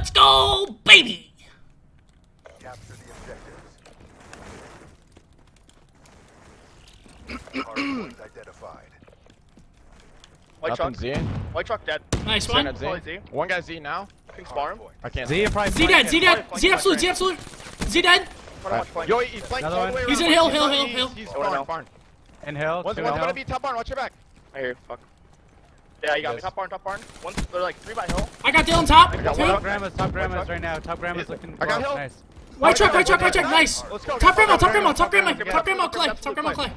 Let's go, baby! Capture the objectives. identified. White Nothing truck. Z. White truck dead. Nice one. Z. Z. One guy Z now. Pink spar him. I can't. Z probably. Z dead. Z dead. Z absolute. Z absolute. Z dead. Yo, he's flanked all the way. He's in hill, hill, hill, hill. He's, in barn. In hill. One's, one's gonna be top barn. Watch your back. I hear you. Fuck. Yeah, you got yes. me. Top barn, top barn. One, they're like three by hill. I got Dylan top. I got one Top grandma's, top grandma's right now. Top grandma's looking. I got hill. Nice. White truck, white truck, white truck. Nice. Top grandma, top grandma, top grandma, top grandma, Clay, top grandma, Clay.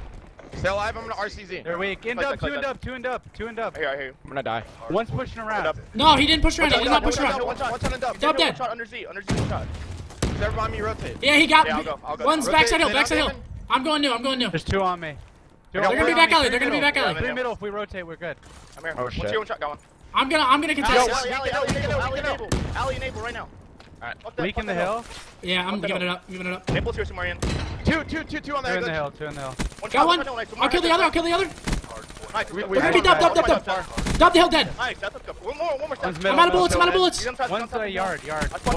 Stay alive, I'm gonna RCZ. They're weak. End up, two end up, two end up, two end up. Here, I hear you. I'm gonna die. One's pushing around. No, he didn't push around. He's not pushing around. One shot, one shot end under Z, under Z, one shot. Everybody me rotate. Yeah, he got me. One's backside hill, backside hill. I'm going new, I'm going new. There's two on me. They're gonna be back alley. They're gonna be back alley. Three middle. If we rotate, we're good. I'm here. Oh shit. One shot going. I'm gonna. I'm gonna contest. Alley, alley, alley, enable. Alley enable right now. Alright. Weak in the hill. Yeah, I'm giving it up. Giving it up. Naples here somewhere in. Two, two, two, two on the hill. Two in the hill. Two in the hill. One Got one. I'll kill the other. I'll kill the other. Nice. We're gonna be dumped, dumped, dumped, dumped. Dump the hill dead. Nice. That's up. One more. One more. I'm out of bullets. I'm out of bullets. One a yard. Yard. One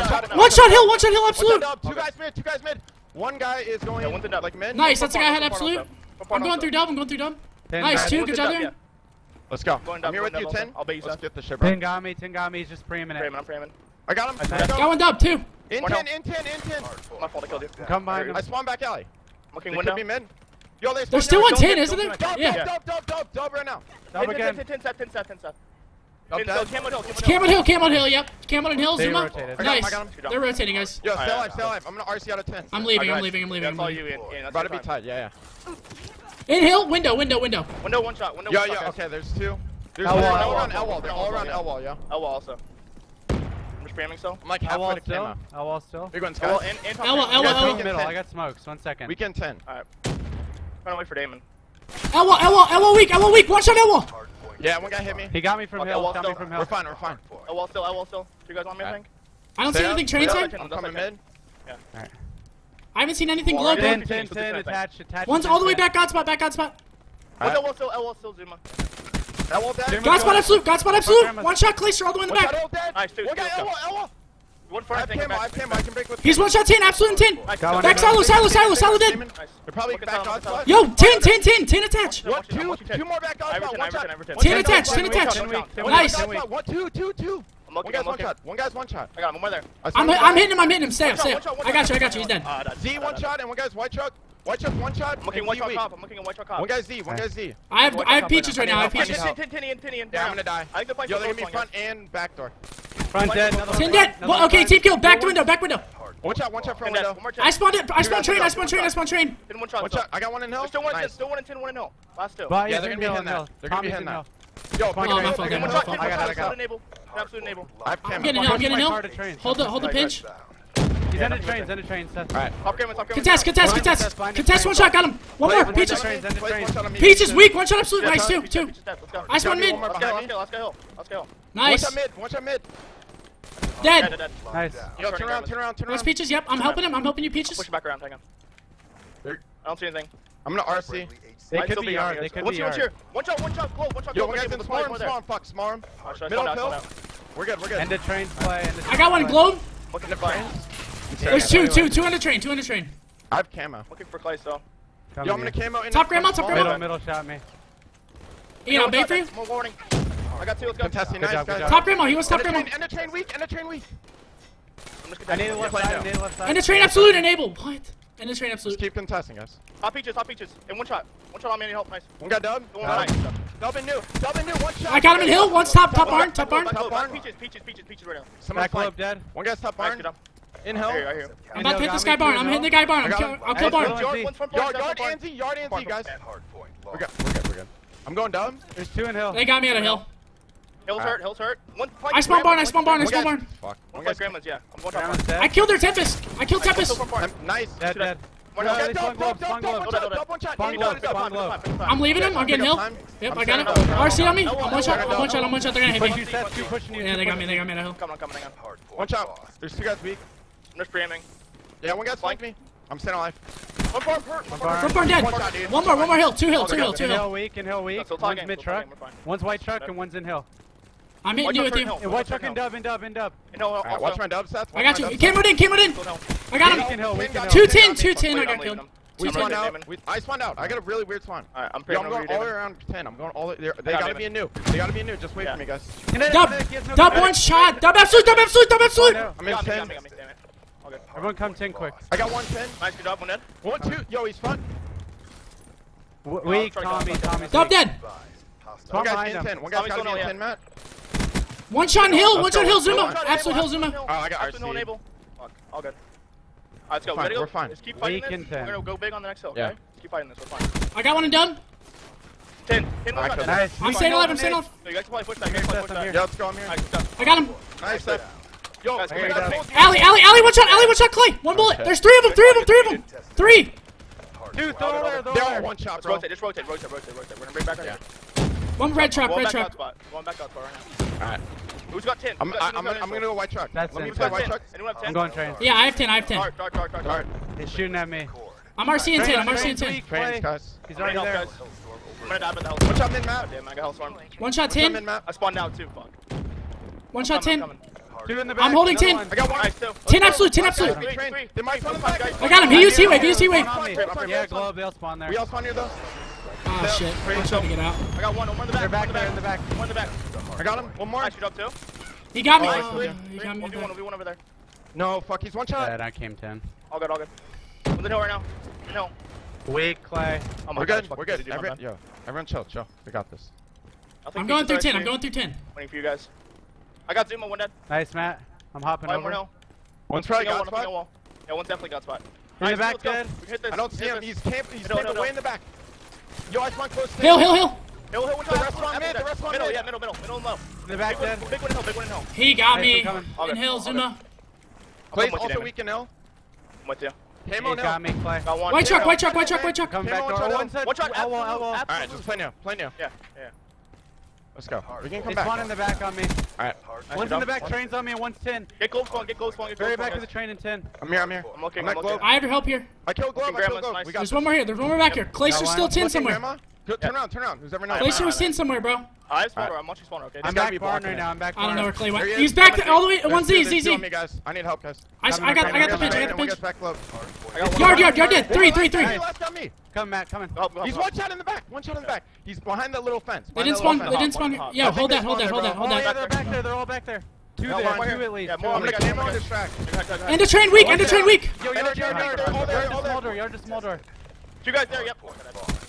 shot hill. One shot hill. Absolute. Two guys mid. Two guys mid. One guy is going. Nice. That's the guy had absolute. I'm going through dub, I'm going through dub. Ten nice, two, good job there. Yeah. Let's go. Going I'm here with you, 10. I'll base Let's up. get the ship right. Tengami, Tengami's just framing it. Framing, I'm framing. I got him. I got one dub, two. In 10, in 10, in 10. My fault, I killed you. Come by. I spawned back alley. Looking window. Could be mid. Yo, they There's still one 10, isn't there? Dub, yeah. dub, dub, dub, dub right now. Dub again. 10, 10, 10, 10, 10, 10, 10, up Hill, Cameron Hill, Cameron Hill. Yep. Cameron Hill, Zuma. Nice. They're rotating, guys. Yo, stay alive, stay alive. I'm gonna RC out of 10. I'm leaving, I'm leaving, I'm leaving. That's all you, Ian. Ian About to be tight, yeah, yeah. In window, window, window. Window, one shot, window, one shot. Yeah, yeah. okay, there's two. There's L wall, L wall, L wall. They're all around L wall, yeah. L wall also. I'm just spamming still. I'm like halfway to camo. L wall still. Big one, Scott. L wall, L wall, L wall. middle, I got smokes. One second. Weekend 10. Alright. Trying to wait for Damon. L wall, L wall, L wall weak, L wall weak. One shot, L wall. Yeah, one guy hit me. He got me from okay, hill. Got me from hill. We're fine. We're fine. Oh, wall still. Oh, wall still. Do You guys want me? anything? I don't see anything train side. I'm coming mid. Yeah. All right. I haven't seen anything global. 10, 10, 10, attached, attached. One's all the way back, God spot, back, God spot. Right. Wall still, L wall still, Zuma. L wall dead. God spot absolute, God spot absolute. One shot, Clayster. all the way in the back. Nice, dude. One guy, L wall, L wall. He's one shot 10, absolute 10. Back silo, silo, silo, silo dead. Yo, 10, 10, 10, 10 attach. Two, more back on 10 attach, 10 attach. Nice. One, two, two, two. I'm looking, one guy's I'm looking. one shot. One guy's one shot. I got him. I'm there. I'm, hit, I'm hitting him. I'm hitting him. Stay up. Stay up. I got you. I got you. He's dead. Uh, Z one uh, shot and one guy's white truck. White truck one shot. I'm looking at white truck cop. I'm looking at white truck cop. One guy's Z. One guy's Z. I have I have peaches right now. I have peaches. Tinian, Tinian. Yeah, I'm gonna die. I think the flank's Yo, they're gonna front and back door. Front dead. Tin dead. Okay, team kill. Back window. Back window. One shot, one shot front window. One more I spawned it. I spawned train. I spawned train. I spawned train. One shot. I got one in hell. Still one in hill. Still one in hell. Last two. Yeah, they're gonna be hitting that. They're gonna be hitting that. Yo, oh, my fault, I got it, I got it, I got it. Absolute enable. I have cam. Get it now, get it now. Hold the, hold the pinch. He's yeah, in the train, he's in the train, Seth. Alright. Up game, up game. Contest, contest, contest. Contest, one shot, got him. One more, Peaches. Peach is weak, one shot absolute. Nice, two, two. Ice one mid. Let's go, let's go, let's go. Nice. One shot mid, one shot mid. Dead. Nice. Yo, turn around, turn around, turn around. Nice, Peaches, yep, I'm helping him, I'm helping you, Peaches. Push him back around, hang on. I don't see anything. I'm gonna RC. They could be yard. They could be yard. One shot, one shot, one shot, close, one shot. Yo, one guy's in smarm, smarm, fuck, smarm. Middle pill. We're good, we're good. End the train play. End the train I got one globe. Looking at Brian. There's two, two, two in the train, two in the train. I have camo. Looking for Clay still. Yo, I'm gonna camo in. Top grandma, top grandma. Middle, middle shot me. Ian, I'll. More warning. I got two, let's go. Fantastic, nice guys. Top grandma, he was top grandma. End the train weak, end the train weak. I need the left side, I need the left side. End the train absolute, enable. What? And this train absolute. Just keep contesting us. Top peaches, top peaches. In one shot. One shot on me, any help. Nice. One got dub. One got. Dub and new. Dub and new. One shot. I got him in hill. One's top, top barn, top barn. Top barn. Peaches, peaches, peaches, peaches right now. Someone's club dead. One guy's top barn. In hell. I'm about to hit this guy barn. I'm hitting the guy barn. I'm kill, I'll kill barn. Yard, yard, Anzi, yard, Anzi, guys. We're good, we're good, we're good. I'm going dumb. There's two in hill. They got me out of hill glove, dumb, spawn dumb, glove. one Hold on, shot, hold on. dumb, one shot. Spawn Anzi, glove, It's got spawn time, it's glove. time, it's time. I'm leaving him. I'm getting hill. Yep, I'm got it. standing up. RC on me. I'm one shot. I'm one shot. I'm one shot. They're gonna hit me. you, Seth. Two pushing you. Yeah, they got me. They got me at a hill. Coming on, coming on. Hard point. One shot. There's two guys weak. I'm just preamming. Yeah, one guy's flanked me. I'm staying alive. One barn hurt. One barn. Front barn dead. One shot. One more. One more hill. Two hill. Two they hill. Two hill hill. weak, in hill weak. One's mid truck. talking, we're fine. One's white truck and one's in hill. I'm hitting you with you. Hill. Hey, watch fucking dub end dub end dub. No, All right, watch my dub, Seth. Watch I got you. Cameron in, Cameron in. I got him. 210, 210. I got him. We spawned out. We, I spawned out. I got a really weird spawn. Alright, I'm I'm going all the way around 10. I'm going all the They gotta be in new. They gotta be in new. Just wait yeah. for me, guys. Dub! Dub one shot! Dub absolute! Dub absolute! Dub absolute! I'm in 10. Everyone come 10 quick. I got 110. Nice, good up, one dead. One, two. Yo, he's fun. We Tommy, Tommy. Dub dead! One guy's in 10. One guy's gotta be in 10, Matt. One shot hill. One shot hill. Zuma. Absolute hill. Zuma. Oh, I got RC. Fuck. All good. Let's go. We're fine. We're. Just keep fighting this. We're gonna go big on the next hill. Okay. Just keep fighting this. We're fine. I got one and done. 10. 10 right, nice. I'm staying alive, I'm staying alive. You guys can play push back, you push back. Yeah, let's go, I'm here. I got him. Nice, Steph. Yo, guys, Allie, Allie, one shot, Allie, one shot, Clay. One bullet. There's three of them, three of them, three of them. Three. Dude, throw it there, throw it there. They're all one shot, bro. Rotate, just rotate, rotate, rotate, rotate. We're gonna bring back on yeah. here. One red trap, One red trap. One back out spot right now. Alright. Who's got 10? I'm, got, I'm, got I'm gonna go white truck. That's Let me play white truck. Anyone have 10? I'm going train. Yeah, I have 10, I have 10. Dark, dark, dark, dark. dark. He's shooting at me. I'm RC and 10, I'm RC and 10. Train, guys. He's already there. Guys. I'm gonna die by the health. One shot mid map. Damn, I got health farm. One shot 10. I spawned out too, fuck. One shot 10. Two in the back. I'm holding 10. I got one. Nice, 10 absolute, 10 absolute. Three, three, three. I got him. He used T-Wave, he used T-Wave. Yeah, globe, they all spawn there. We all spawn here though. Oh, shit. I'm trying to get out. I got one. One in the back. One in the back. One in the back. I got him. One more. I shoot up two. He got me. Oh, he got me. One, one, one over there. No, fuck. He's one shot. Dead. I came ten. All good. All good. On the hill right now. No. Weak Clay. Oh my We're God, good. We're good. Everyone, yo, everyone chill. Chill. We got this. I'm going through ten. I'm going through ten. Waiting for you guys. I got Zuma. One dead. Nice, Matt. I'm hopping Five over. More no. One's probably got one, spot. Yeah, one definitely got spot. In the back, dead. I don't see him. He's camped. He's camped away in the back. Yo, I spawned close. Hill, hill, hill. Hill, hill, the restaurant mid, the restaurant middle, yeah, middle, middle, middle and low. In the back big one, big one in hill, big one in hill. He got me. In hill, Zuma. Clay's also weak in hill. I'm with you. Camo now. Got me, Clay. Got one. White truck, white truck, white truck, white truck. Come back door. One truck. Elbow, elbow. Alright, just play now, play now. Yeah, yeah. Let's go. We can come There's back. one in the back on me. Alright. One's in the back, train's on me, and one's 10. Get close spawn, get close spawn, get close spawn. back to the train in 10. I'm here, I'm here. I'm okay, I'm, okay. I have your help here. I killed Glove, I killed Glove. There's one more here, there's one more back here. Clayster still 10 somewhere. Grandma? Turn yeah. around, turn around. Who's ever known? Clayster was seen somewhere, bro. I spawned. spawner. I'm watching spawner. Okay. I'm back barn right now. I'm back. I don't know where Clay went. He's back all the way. One Z, Z, Z. Guys. I need help, guys. I, I got, I got the pitch. I got the pinch. Back low. Yard, yard, yard, dead. Three, three, three. Left on me. Come, Matt. Coming. He's one shot in the back. One shot in the back. He's behind that little fence. They didn't spawn. They didn't spawn. Yeah, hold that, hold that, hold that, hold that. Yeah, they're back there. They're all back there. Two there, two at least. Yeah. I'm gonna camo this track. End of train weak, end of train weak! Yo, yard, yard, yard, yard, yard, yard, yard, yard, yard, yard, yard, yard, yard, yard, yard, yard, yard, yard, yard,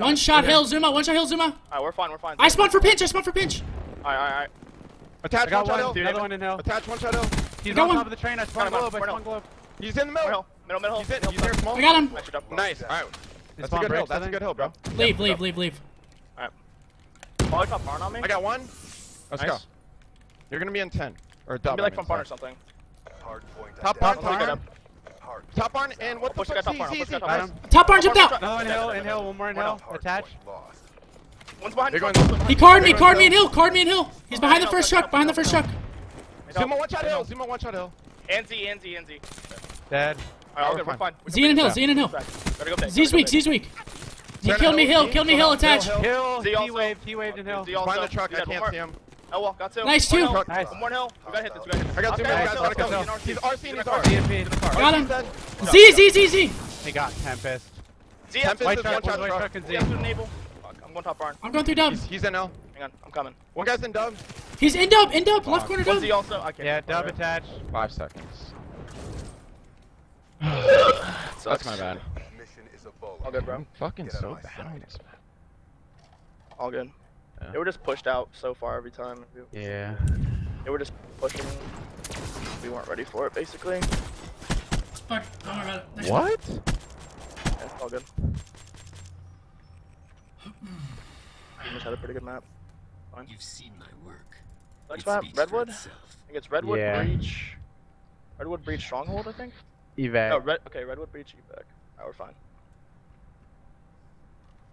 one shot hill, Zuma. One shot hill, Zuma. Alright, we're fine. We're fine. I spawned for pinch. I spawned for pinch. Alright, alright, alright. Attach I got one, one dude. Another one in hill. Attach one shot hill. He's got on one. top of the train. I spawned globe. I spawned globe. He's in the middle. Hill. Middle, middle. He's in. He's there small. I got him. Nice. Alright. That's a good hill. That's a good hill, bro. Leave, leave, leave, leave. Alright. Oh, I got on me. I got one. Let's go. You're gonna be in ten or double. Be like from barn or something. Hard point. Top barn. Top barn barn. Top barn and what the fuck? Top barn. Easy, easy. Top barn jumped out. No, inhale, inhale, one more inhale. Attach. One's behind. They're. He carded me, carded me in hill, carded me in hill. He's behind the first truck, behind the first truck. Zuma one shot hill, Zuma one shot hill. And Z, and Z, and Z. Dead. Alright, we're, fine. Z in and hill, Z in and hill. Z's weak, Z's weak. Z killed me hill, killed me hill, attach. Hill, he waved, he waved in hill. Behind the truck, I can't see him. L walk, got two. Nice, two. One nice. One more hill. We gotta hit this. We gotta hit this. I got two minutes, guys. Gotta go. He's RC and he's RC. Got him. Z, Z, Z, Z. He got Tempest. Z, Tempest white is truck, one shot truck. Z. enable. I'm going top barn. I'm going through dub. He's, he's in L. Hang on, I'm coming. One guy's in dub. He's in dub, in dub, left oh, corner dub. One's he also? I yeah, dub attached. Five seconds. That's my bad. Mission is a ball. All good, bro. I'm fucking so bad on this map. All good. Yeah. They were just pushed out so far every time. Yeah. They were just pushing. We weren't ready for it, basically. Fuck. Don't worry about what? Yeah, all good. we just had a pretty good map. Fine. You've seen my work. Next map, Redwood? I think it's Redwood yeah. Breach. Redwood Breach Stronghold, I think? Evac. No, Red, okay, Redwood Breach Evac. Now we're fine.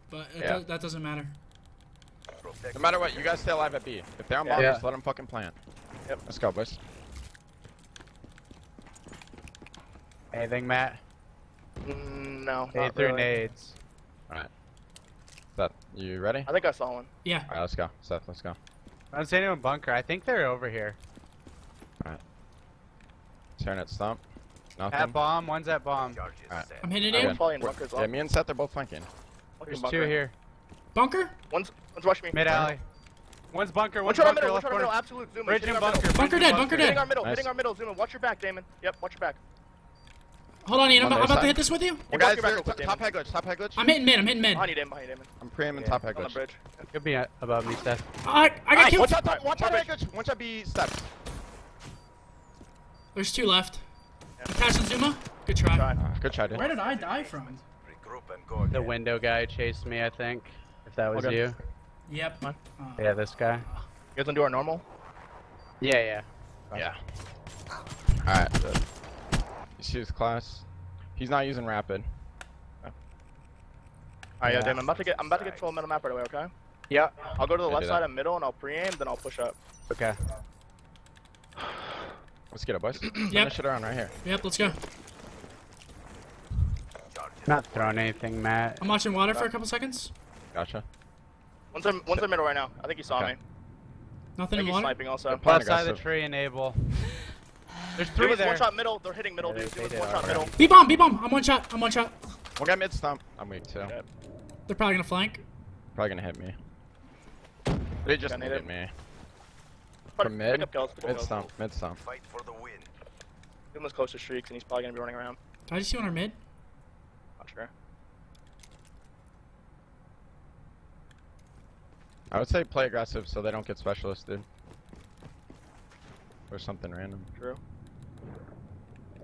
But yeah. does, that doesn't matter. Protect No matter what, you guys stay alive at B. If they're on bomb, Yeah. just let them fucking plant. Yep. Let's go, boys. Anything, Matt? Mm, no. Nade not through really. nades. Alright. Seth, you ready? I think I saw one. Yeah. Alright, let's go. Seth, let's go. I don't see anyone bunker. I think they're over here. Staring at stump. At Nothing. That bomb. One's at bomb. Charges Alright. I'm hitting Okay. it. One's probably in bunker as well. Yeah, me and Seth are both flanking. Fucking There's bunker. two here. Bunker? One's, one's rushing me. Mid alley. One's bunker. One One's shot on bunker. middle, one Left shot middle, corner. absolute. Zoom. Bridge and our middle. bunker. Bunker dead, and bunker Hitting dead. our middle, Nice. hitting our middle. Zoom. Watch your back, Damon. Yep, watch your back. Hold on, Ian. I'm, On I'm their about to hit this with you. Well, You're guys, back they're up with t- Damon. top head glitch, top head glitch. I'm hitting mid. I'm hitting mid. Behind you, Damon. Behind you, Damon. I'm pre-aiming Yeah. top head On the glitch. bridge. Could be at- above me, Seth. I, I got killed. Watch out, top, watch out, One head glitch. One shot B steps. There's two left. Attaching Zuma. Good try. Try. Good try, dude. Where did I die from? Regroup and go The window guy chased me, I think. If that was Okay. you. Yep. Uh, Yeah, this guy. You guys wanna do our normal? Yeah, yeah. Yeah. Alright. You see his class? He's not using rapid. Alright, yeah, Yeah. Damon. I'm about to get. I'm about to get to full middle map right away. Okay. Yeah. I'll go to the Yeah, left side that. and middle, and I'll pre-aim. Then I'll push up. Okay. Let's get it, boys. Turn Yep. this shit around right here. Yep. Let's go. Not throwing anything, Matt. I'm watching water for a couple seconds. Gotcha. One's in, one's in middle right now. I think he saw Okay. me. I Nothing think in he's water. sniping also. Good plan. Left side of the aggressive. tree, enable. There's three was there. one shot middle. They're hitting middle, Yeah, dude. they- Dude, they one shot already. middle. B bomb. B bomb. I'm one shot. I'm one shot. One guy mid stump. I'm weak too. Okay. They're probably gonna flank. Probably gonna hit me. They just Got hit naded. me. Put- From pick mid? up kills, pick Mid kills. stump. Mid stump. Fight for the win. Give him close to streaks, and he's probably gonna be running around. Did I just see one on mid? Not sure. I would say play aggressive so they don't get specialisted. Or something random. True.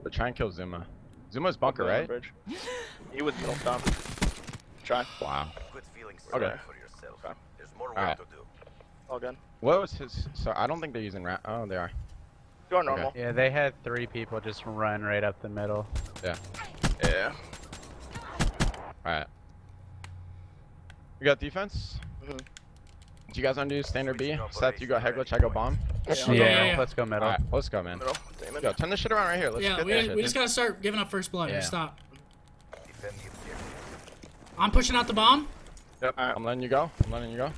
But try and kill Zuma. Zuma's bunker, On the right? Bridge. He was middle stomp. Try. Wow. Good feeling Okay. sorry for yourself. Okay. There's more work Alright. to do. All good. What was his? So I don't think they're using rat. Oh, they are. Do our normal. Yeah, they had three people just run right up the middle. Yeah. Yeah. Alright. We got defense. Mhm. Do you guys want to do standard B? Seth, you go head glitch, I go bomb. Yeah. Yeah, yeah, yeah. let's go middle. Alright, let's go, man. Middle. Yo, turn this shit around right here. Let's yeah. get We, shit, we just gotta start giving up first blood. Yeah. Stop. Defend the objective. I'm pushing out the bomb. Yep, Alright. I'm letting you go. I'm letting you go.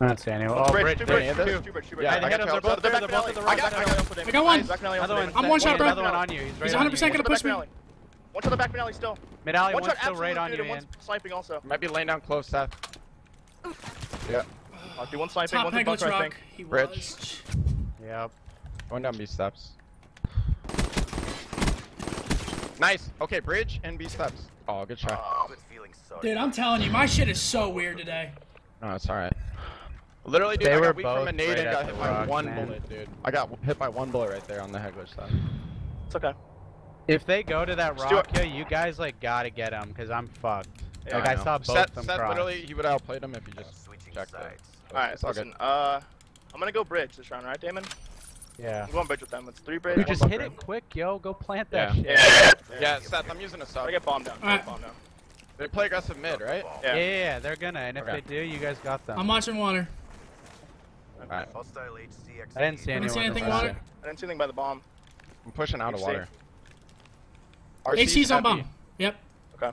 I don't see anyone. Oh, bridge, bridge, two bridge, bridge, bridge, two, two. two bridge, two bridge. Yeah, Yeah, they I hit got them. you. They're both The there. back They're finale. both to the I right. got, I got for Damon. I got one. Nice, back finale Another also one. Damon. I'm one shot, bro. Another one on you. He's right He's on 100% you. gonna One to the push back me. Finale. One to the back finale still. Mid alley, One one's shot still right on you, and man. sniping also. Might be laying down close, Seth. Yeah. Uh, do one sniping, Top one's in head glitch bunker, I think. He Bridge. was. Yep. Going down B steps. Nice. Okay, bridge and B steps. Oh, good shot. Good feeling. Dude, I'm telling you, my shit is so weird today. No, it's alright. Literally, dude, They I were got weak from a both nade right and got the hit by rock, one man. bullet, dude. I got hit by one bullet right there on the head glitch stuff. It's okay. If they go to that Let's rock it. you guys like gotta get them because I'm fucked. Yeah, like I I, saw both Seth, them Seth cross. literally, he would outplay them if he just Switching checked it. sides. So Alright, it's all listen. good. Uh, I'm gonna go bridge this round, right, Damon? Yeah. I'm going bridge with them. It's three bridge. Dude, just hit bunker. it quick, yo. Go plant that Yeah. shit. Yeah. Yeah, Seth, I'm using a sub. I get bombed down. I Alright. get bombed down. They play aggressive mid, right? Yeah, Yeah. yeah, yeah, they're gonna. And if Okay. they do, you guys got them. I'm watching water. Alright, I Hostile HCXD. I didn't see I didn't see anything in water. front. didn't see anything by the bomb. I'm pushing out of HC. Water. HC's on bomb. Yep. Okay.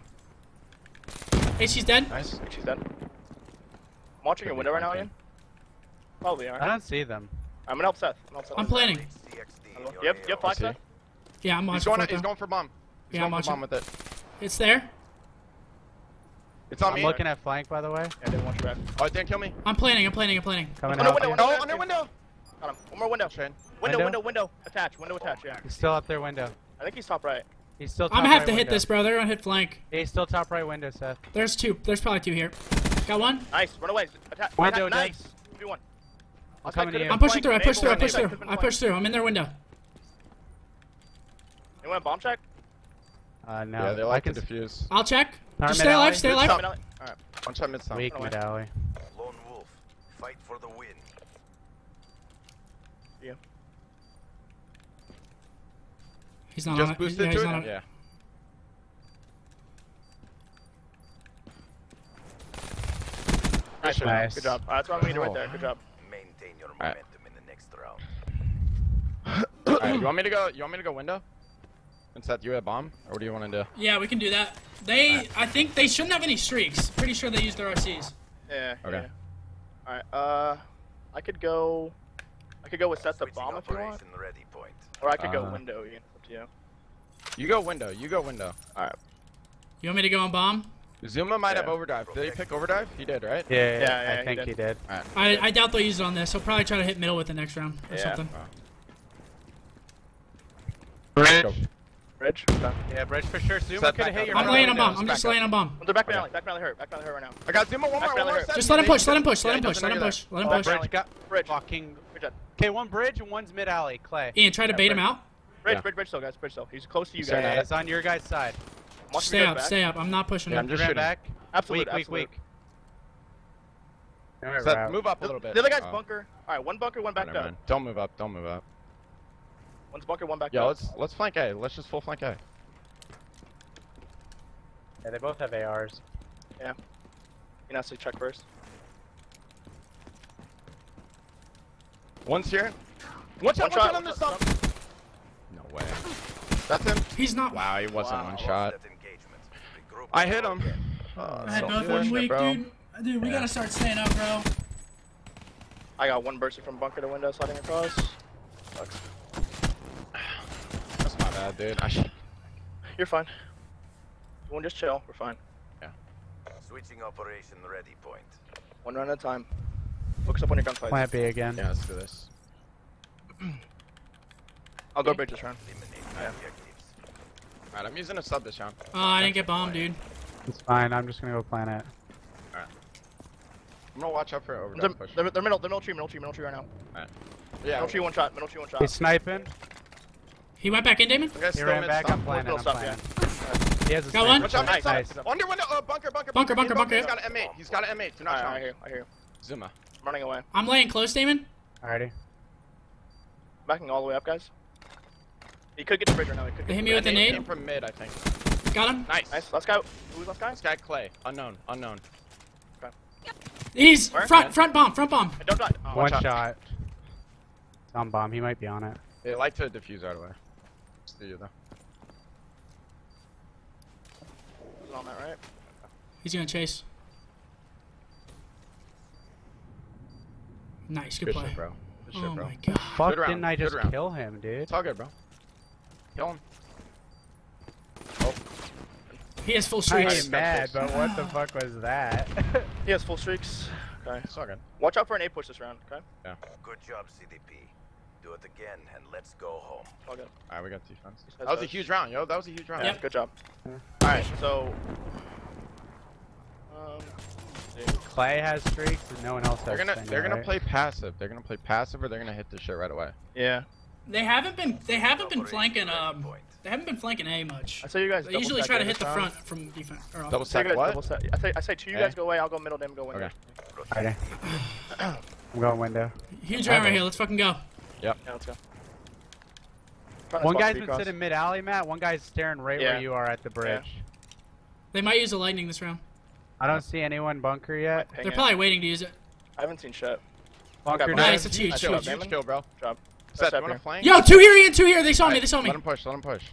HC's dead. Nice. I think she's dead. I'm watching Could your window right now. Ian. Probably, I don't see them. I'm gonna help Seth. I'm help Seth. I'm planning. HCXD. Yep, yep, flash. Seth. Yeah, I'm He's watching. going, for he's going for bomb. He's Yeah, I'm going for bomb with it. It's there. It's on I'm me. looking at flank, by the way. Yeah, didn't watch your back. Oh, it didn't kill me. I'm planning. I'm planning. I'm planning. Coming Window, out. window, here. window. Oh, under window. Got him. One more window. Train. Window, Window? window, window. Attach. Window attach, yeah. He's still up there, window. I think he's top right. He's still top I'm gonna have right to hit this, bro. They're gonna hit flank. He's still top right window, Seth. There's two. There's probably two here. Got one. Nice. Run away. Attack. Window Attack. dead. Nice. 2v1. I'm coming to you. I'm pushing through. I push through. I push through. I push through. I'm in their window. You want a bomb check? Uh, no. Yeah, they I like to defuse. I'll check. Just stay alive. Stay alive. Alright. One shot mid stump. weak Run away. mid alley. Lone Wolf. Fight for the win. He's not on Just it. boosted Yeah, he's to not it? on. Yeah. Nice. shot. Nice. Good job. Alright, that's what I'm meaning right there. Good job. Maintain your Alright. momentum in the next round. Alright, you want me to go? You want me to go window? And Seth, you have bomb? Or what do you want to do? Yeah, we can do that. They, I think they shouldn't have any streaks. Pretty sure they used their RCs. Yeah. Okay. All right. Uh, I could go. I could go with set the bomb if you want, ready point. or I could go Uh, window. Ian. Up to you. You go window. You go window. All right. You want me to go on bomb? Zuma might have overdrive. Did he pick overdrive? He did, right? Yeah, yeah, Yeah, yeah, I he think did. he did. I, I doubt they'll use it on this. He'll probably try to hit middle with the next round or Yeah. something. Go. Bridge. Okay. Yeah, bridge for sure. Zuma could have hit your I'm laying right, on right, bomb. I'm just laying on bomb. They're back Okay. rally. Back rally hurt. Back rally hurt right now. I got Zuma. One more. One more. Just let him push. Let him push. Let him push. Let him know you're push. Let him Oh, push. bridge. Bridge got Bridge. fucking. Okay, one bridge and one's mid alley. Clay. Ian, try to bait him out. Bridge. Yeah. Bridge. Bridge. Still, guys. Bridge. Still. He's close to you guys. at Yeah, it's on your guys' side. Stay up. back. Stay up. I'm not pushing Yeah, I'm just shooting. back. Absolute. weak, weak, absolute. weak. Alright, move up a little bit. the other guy's Oh. bunker. All right, one bunker, one back Never up. Don't move up. Don't move up. One's bunker, one back Yeah, up. let's let's flank A. Let's just full flank A. Yeah, they both have ARs. Yeah. You know, so check first. One's here. One shot. One One shot, shot on one this stump. No way. That's him. He's not. Wow, he wasn't Wow. one shot. that engagement. Regroup I hit him. Oh, I had so both one unfortunate, weak, bro. dude. Dude, we Yeah. gotta start staying up, bro. I got one bursting from bunker to window, sliding across. That's my bad, dude. I should. You're fine. One just chill. We're fine. Yeah. Switching operation ready point. One round at a time. Focus up on your gunfights. Plant B again. Yeah, let's do this. I'll go bridge this round. Eliminate objectives. Alright, I'm using a sub this round. Oh, I didn't get bombed, dude. It's fine. I'm just gonna go plant it. I'm gonna watch out for They're, overdrive push. they're, they're middle, they're middle tree, middle tree, middle tree right now. Alright. Yeah. Middle tree, one shot, middle tree, one shot. He's sniping. He went back in, Damon. One He still ran mid back. stump. I'm planting. I'm Middle stop, planting. He has a Got one. Watch sniper. out, mid Nice. Under window. Uh, bunker, bunker, Bunker, bunker, He's bunker. He's got an M8. He's got an M8. Do not Alright, shoot I hear you, I hear you. Zuma. I'm running away. I'm laying close, Damon. Alrighty. Backing all the way up, guys. He could get the bridge right now. He could get hit me with bridge. a Came nade. from mid, I think. Got him. Nice. Nice. Last guy. Who's last guy? This guy Clay. Unknown. Unknown. He's Where? front, front bomb, front bomb. Hey, don't die. Oh, One watch shot. It's on bomb. He might be on it. They like to diffuse right away. See you though. Who's on that, right? He's gonna chase. Nice, good Good play. shit, bro. Good oh shit, Oh bro. my god. Fuck! Didn't I just kill him, dude? It's all good, bro. Kill him. He has full streaks. I streaks. ain't mad, but what the fuck was that? He has full streaks. Okay. It's all good. Watch out for an A push this round, okay? Yeah. Good job, CDP. Do it again and let's go home. All good. Alright, we got defense. That's That was a huge round, yo. That was a huge round. Yeah, Yep. good job. Yeah. Alright, so. Um. Clay has streaks and no one else has. They're gonna thing, they're gonna play passive. They're gonna play passive or they're gonna hit this shit right away. Yeah. They haven't been they haven't been flanking ready um they haven't been flanking A much. I say you guys. They usually try to hit the round. front from defense or Double offense. I say you stack guys what? double stack. I say I say two. You A? guys go away. I'll go middle. Them go window. Okay. Alrighty. I'm going window. Huge round right here. Let's fucking go. Yep. Yeah, let's go. Trying One guy's been cross. sitting mid alley, Matt. One guy's staring right Yeah. where you are at the bridge. They might use a lightning this round. I don't see anyone bunker yet. They're it. probably waiting to use it. I haven't seen shit. Bunker Nice, nice. it's huge, Nice huge. job, Damon. huge kill, bro. Job. Seth, Step you wanna here. flank? Yo, two here, Ian, two here. They saw me. They saw me. Let him push. Let him push.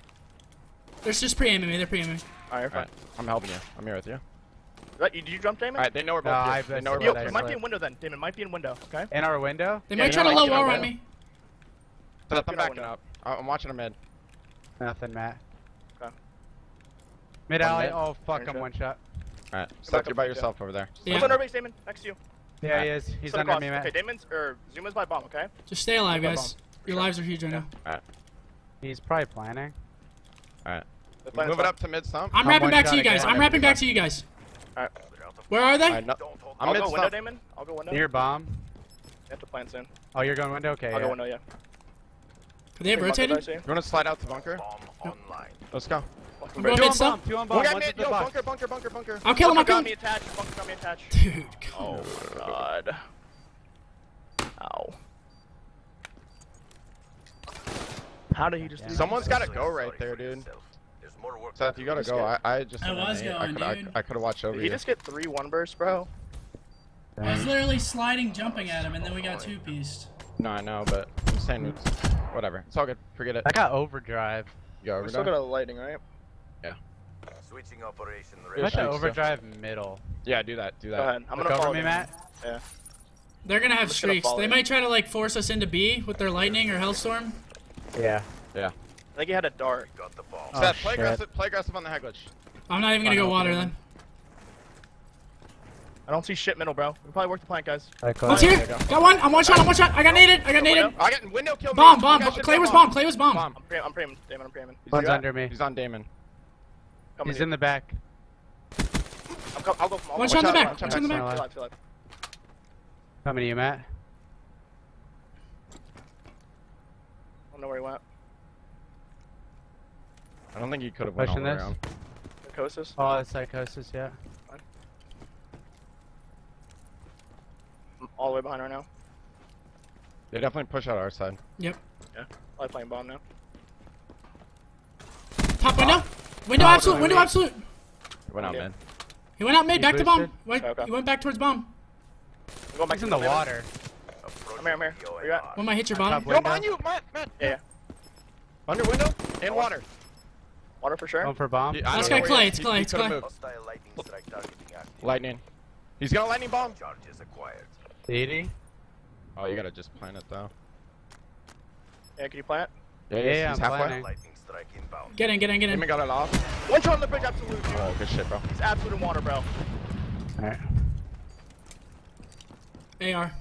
They're just pre-aiming me. They're pre-aiming me. Alright, you're fine. Alright, I'm helping you. I'm here with you. Uh, right, you- Did you jump, Damon? Alright, they know we're both No, here. I've They know we're seeing Yo, both that it might be in window then. Damon might be in window. Okay. In our window. They Yeah, might try to low get wall window. on me. Seth, I'm Get backing up. I- I'm watching him mid. Nothing, Matt. Okay. Mid alley. Oh fuck! Range I'm one shot. Alright, back Seth, you're by yourself over there. Yeah. Who's on our base, Damon? Next to you. Yeah, he is. He's Sit under across. me, Matt. Okay, Damon's or Zuma's by bomb. Okay. Just stay alive, Bomb. guys. Your lives are huge right now. He's probably planning. The Move it up to mid stump. I'm I'm wrapping back to you guys. I'm wrapping back to you guys. They're out of Where are they? Alright, no, Don't hold I'm I'll mid go window, stump. Damon. I'll go window. Near bomb. You have to plan soon. Oh, you're going window. Okay. I'll yeah. go window. Yeah. They have rotated. You wanna slide out to bunker? bomb online. Let's go. I'm going mid on stump. bomb. Two on bomb. One mid. Yo, bunker, bunker, bunker, bunker. I'll kill him. I'll Bunker kill got him. me attached. Bunker got me attached. Dude, come oh, on. Oh god. Ow. How did he just? Yeah. do Someone's that? gotta go right there, dude. There's more work. Seth, you gotta go. get- I, I just. I was eight. I could, dude. I could have watched over Did he you. just get three one bursts, bro? I was literally sliding, jumping at him, and then we got two pieced. No, I know, but I'm saying hmm. it's whatever. It's all good. Forget it. I got overdrive. You got We still got overdrive? a lightning, right? Switching operation I'm ready. about stuff. overdrive middle. Yeah, do that. Do that. Go ahead. I'm Look gonna follow me, you. Matt. They're gonna have just gonna streaks. They you. might try to like force us into B with their lightning or hellstorm. Yeah. Yeah. I think he had a dart. Got the bomb. Oh, Seth, play shit. aggressive. Play aggressive on the head glitch. I'm not even gonna go water then. I don't see shit middle, bro. We probably work the plank, guys. Like, One's here. Got one. I'm one shot. I'm one shot. I got naded. I got naded. I got window kill. Bomb. me. Bomb. You guys should Clay was bomb. Clay was bomb. Bomb. I'm pre- I'm preeming. Damon, I'm preeming. He's One's under me. He's on Damon. Coming He's in the back. I'm I'll go from all One the shot in the back. One shot in the back. out. Feel alive, feel alive. Coming to you, Matt. I don't know where he went. I don't think he could have went all Pushing the way this. around. Narcosis. Oh, it's psychosis, yeah. I'm all the way behind right now. They definitely push out our side. Probably playing bomb now. Top window. Window Oh, absolute. Window wait. absolute. He went out Yeah. mid. He went out mid. He Back to bomb. boosted? Went, Okay. He went back towards bomb. I'm going He's to in the middle. water. I'm here, I'm here. Where you at? One might hit your Top bottom. window. Yo, behind you, Matt. Matt. Yeah, yeah. Under window and oh. water. Water for sure. Going for bomb. He- I Last don't know guy Clay, is. it's Clay, it's Clay. lightning strike targeting active. Lightning. Lightning bomb. Charges acquired. 80. Oh, you gotta just plant it though. Yeah, can you plant? Yeah, Yeah, he's, yeah, he's I'm halfway. planting. Lightning strike inbound. Get in. Get in. Get in. Damon got it off. One shot on the bridge, absolute. dude. Oh, good shit, bro. He's absolute in water, bro. Alright. AR.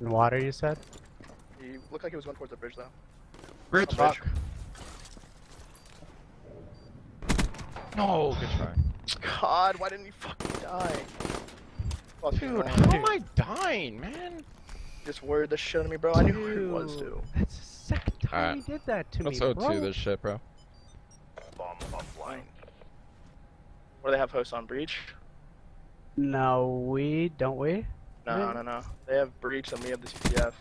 In water, you said? He looked like he was going towards the bridge, though. Bridge. Fuck. Fuck. No, good try. God, why didn't he fucking die? Fuck, Dude, man. how am I dying, man? Just worried the shit out of me, bro. I knew who he was, too. That's the second time Alright. he did that to Let's me, O2 bro. this shit, bro. Bomb offline. What do they have hosts on? Breach? No, we don't we? No, Yeah. no, no. They have Breach and we have the CTF.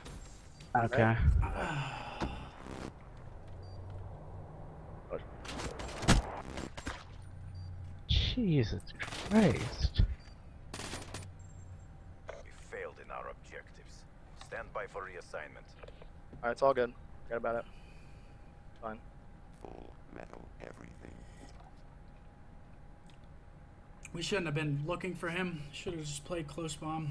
Okay. Jesus Christ. We failed in our objectives. Stand by for reassignment. Alright, it's all good. Forget about it. Fine. Full metal everything. We shouldn't have been looking for him. Should have just played close bomb.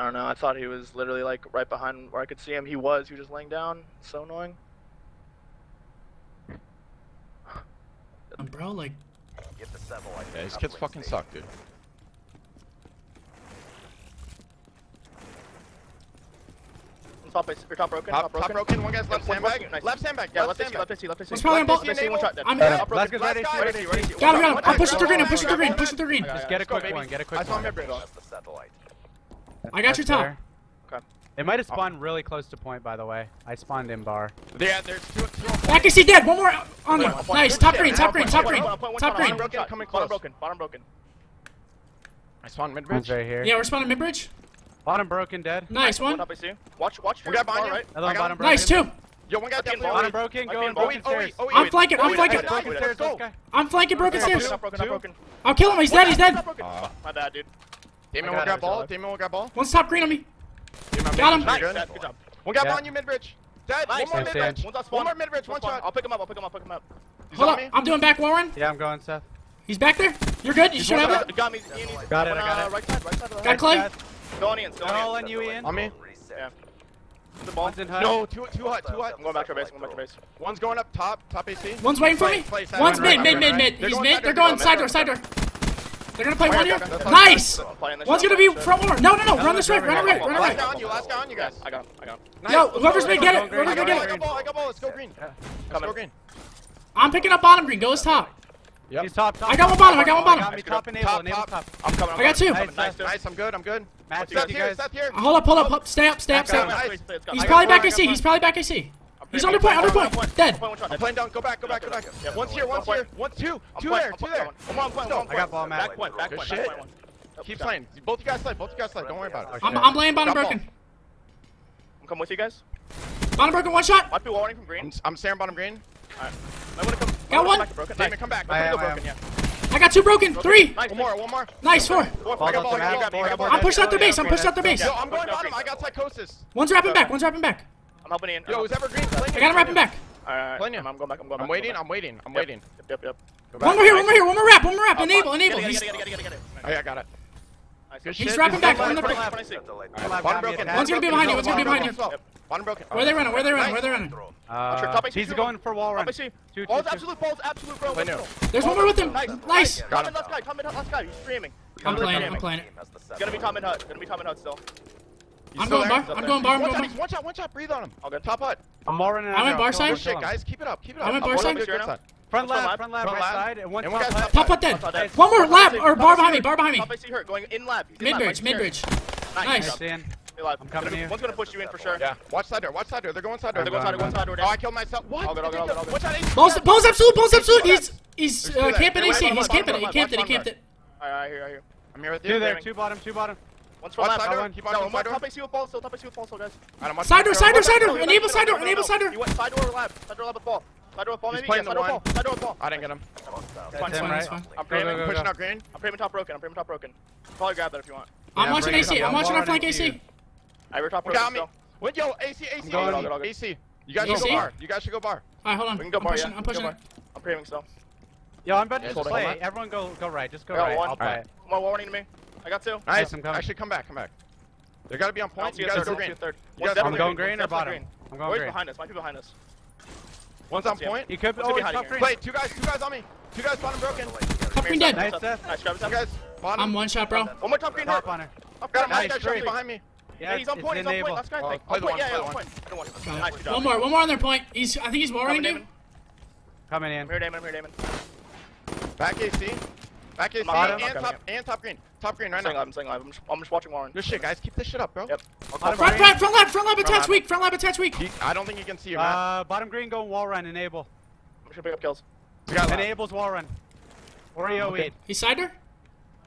I don't know. I thought he was literally like right behind where I could see him. He was. He was just laying down. So annoying. Um, bro, like Get the satellite. Yeah, these kids fucking station. suck, dude. Top is top broken. Top, top top broken. broken. One guy's left One- one- sandbag. nice. Left sandbag. Yeah, left left AC, sandbag. left AC, left AC. Let's probably Left both- AC, left AC, one shot dead. I'm good. Top broken. Let's get ready, Last guy, ready, ready, ready. ready. got him, got him. One I'm shot, pushing through grab green. I'm one, pushing grab through green. one. Pushing through green. I got it, Just I get a got it. quick Let's go, one, baby. get a quick I saw one. him mid-bridge. Left the satellite. I got your top. Okay. It might have spawned really close to point, by the way. I spawned in bar. Yeah, there's two. two on Back AC dead. One more on there. Nice. Top point, green. Top green. Top point, green. point, point, Top shot, green. bottom broken, Broken, coming Bottom broken. Bottom broken. I spawned mid One's bridge. right here. Yeah, we're spawning mid bridge. Bottom broken, dead. Nice One one. top AC. Watch, watch. One your guy behind you. right. Another I got bottom broken. Nice two. Yo, one guy Fucking definitely. Bottom broken, be going in broken broken. stairs. Oh, I'm flanking. oh, I'm flanking. I Broken stairs, this guy. I'm flanking broken Top stairs. broken, top broken, broken. I'll kill him. He's dead. He's dead. Top broken. Aw. My bad, dude. Damon will grab it. ball. Damon will grab ball. One's top green on me. Damon, Got him. Nice. good. Good good job. One guy Yeah. behind you mid bridge. Dead. Nice. One more Nice, mid bridge. One's One more mid bridge. One One's shot. I'll pick him up. I'll pick him up. Pick him up. He's Hold on up. me. I'm doing back Warren. Yeah, I'm going, Seth. He's back there. You're good. You should have it. Got, got me. Ian, Ian. Got it, I got uh, it. Right side. Right side. Got Clay. Go on Ian. Go all on you, Ian. On me. Yeah. The ball. One's in hut. No, too too hot. Too hot. I'm going back to our base. I'm going back to our base. One's going up top. Top AC. One's waiting for me. play side One's door, mid, mid, mid, right. mid. They're He's going mid. side They're door, going mid side door. door, side door. They're gonna play Fire, one here. Nice. Playing One's shot. gonna be front Warren. No, no, no. Run this right. Run it right. Run it Last right. guy on you. Last guy on you guys. I got him. I got him. Nice, Yo, whoever's let's mid, get it. Whoever's I mid, got get ball, I got ball. I got ball. Let's go green. Let's Coming. go green. I'm picking up bottom green. Go as top. Yep. He's top, top. I got one bottom, I got one bottom. Got me top enable, Top, enable top. top. I'm coming. I'm I got two. Nice, Nice. Nice. I'm good. I'm good. Matt, Seth you here. guys. Seth here. Hold up, hold up, up. Stay up, stay up, stay up. him. Nice. Nice. Let's go. He's probably back one, I AC. He's probably back AC. He's under point, under point, point. dead. I'm playing down, go back, go back, go back. Yeah, one's here, one's here, one's two, two there, two there. One, one, one, one. I got ball, Matt. Back point, back point. Keep playing. Both you guys slide, both you guys slide. Don't worry about it. I'm, I'm laying bottom broken. I'm coming with you guys. Bottom broken, one shot. Might be warning from green. I'm, staring bottom green. Got one. Back come back. I, I, broken, yeah. I got two broken. broken. Three. Nice. One more. One more. Nice. Four. four. I. I'm pushed out their base. I'm pushed out their base. Yo, I'm going bottom. I got psychosis. One's wrapping back. One's wrapping back. I'm helping Ian. Yo, is Evergreen playing? I gotta wrap him back. Alright. I'm, I'm going back. I'm going back. I'm waiting. I'm waiting. I'm waiting. Yep, yep. yep. One more here. One more here. One more wrap. One more wrap. Enable. Enable. I got it. He's wrapping back. One broken. One's gonna be behind you. One's gonna be behind you. One broken. Where they running? Where they running? Where they running? Uh, he's going for wall run. Two, two, balls, absolute balls, absolute bro. I know. There's one more with him. Nice. nice. Got him. Last guy. Come in, last guy. He's streaming. I'm playing. I'm playing. It's gonna be Tom and It's Gonna be Tom and Hut still. I'm going, bar, I'm going bar. I'm going bar. One shot. One shot. Breathe on him. I'll go top hut. I'm all running. I'm in bar side. Shit, guys, keep it up. Keep it up. I'm in bar side. Front lap. front lab, right side, and one top left. Top left dead. One more lap. or bar behind me, bar behind me. Top I see hurt, going in lab. Mid bridge, mid bridge. Nice. Alive. I'm coming to you. One's gonna push you in for sure. Yeah. Watch side door. Watch side door. They're going side door. They're going side door. Oh, I killed myself. What? I'll go. I'll go. I'll go. Watch out. Bones, bones absolute. Bones absolute. He's he's uh, camping AC. He's camping it. He camped it. He camped it. All right, I hear. I hear. I'm here with you. Two there. Two bottom. Two bottom. One's for one left. Sider. Keep on no, one top AC with ball still. Top AC with ball still, guys. Alright, I'm side door, side door, side door. Enable side door, enable side door. You went side door or lab. Side door lab with ball. Side door with ball, maybe? Yeah, side door ball. Side door with ball. I didn't get him. That's him, right? I'm cramming, pushing out green. I'm cramming top broken. I'm cramming top broken. Probably grab that if you want. I'm watching AC. I'm watching our flank AC. I we're top broken. Got me. Wait, yo, AC, AC, AC. You guys should go bar. You guys should go bar. Alright, hold on. We can go bar. I'm pushing. I'm cramming still. Yo, I'm about to just play. Everyone go go right. Just go right. I'll play More warning to me. I got two. Nice, yeah. I'm coming. Actually, come back, come back. They gotta be on point. You guys go green. Third. You guys I'm going green, green or bottom? Green. I'm going Boys green. behind us. Might be behind us. One's on point. You could be oh, behind top green. Wait, two guys, two guys on me. Two guys bottom broken. Top green dead. Nice, Seth. Nice, grab Seth. guys bottom. I'm one shot, bro. One more top green hurt. I've got him. Nice, three. behind me. Yeah, he's on point. He's on point. Last guy. Oh, on point. Yeah, yeah, on point. One more, one more on their point. He's, I think he's wall dude. Coming in. I'm here, Damon. I'm here, Damon. Back AC. Back bottom and top, and top green. Top green right I'm now. I'm saying live. I'm just, I'm just watching Warren. Good shit, guys. Keep this shit up, bro. Yep. Front, front, front, left, front lab attached weak. Front left, attach weak. I don't think you can see your Uh, bottom green go wall run, enable. I'm gonna pick up kills. We got Enables wall run. Oreo okay. eat. He's cider?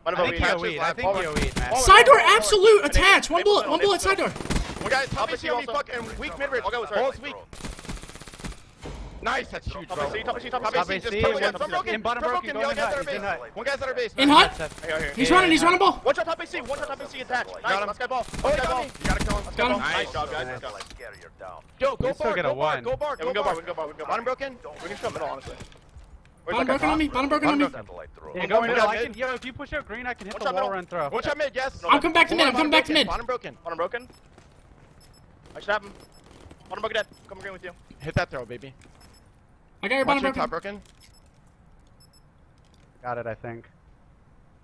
One I think Yo eat. I think Yo eat, man. Side door absolute attach. One bullet, one bullet side door. Well, guys, top is me fucking weak mid range. Bolt's weak. Nice, that's huge, bro. Top AC, top AC, top Top AC, just purple guns. One broken, in bottom purple broken. One guy's at our base. One guy's at our base. In hut? He's running, he's running ball. One shot top AC, one shot top AC attached. Nice, last guy ball. Last guy ball. You gotta kill him. Let's go. Nice job, guys. Let's go. Yo, go bar, go bar, go bar, go bar, go bar, go bar. Bottom broken. We can show middle, honestly. Bottom broken on me, bottom broken on me. Yeah, go middle. I can, yo, if you push out green, I can hit the wall run throw. Watch out mid, yes. I'm coming back to mid, I'm coming back to mid. Bottom broken. Bottom broken. I should have him. Bottom broken dead. Coming green with you. Hit that throw, baby. I got your bottom broken. Top broken. Got it, I think.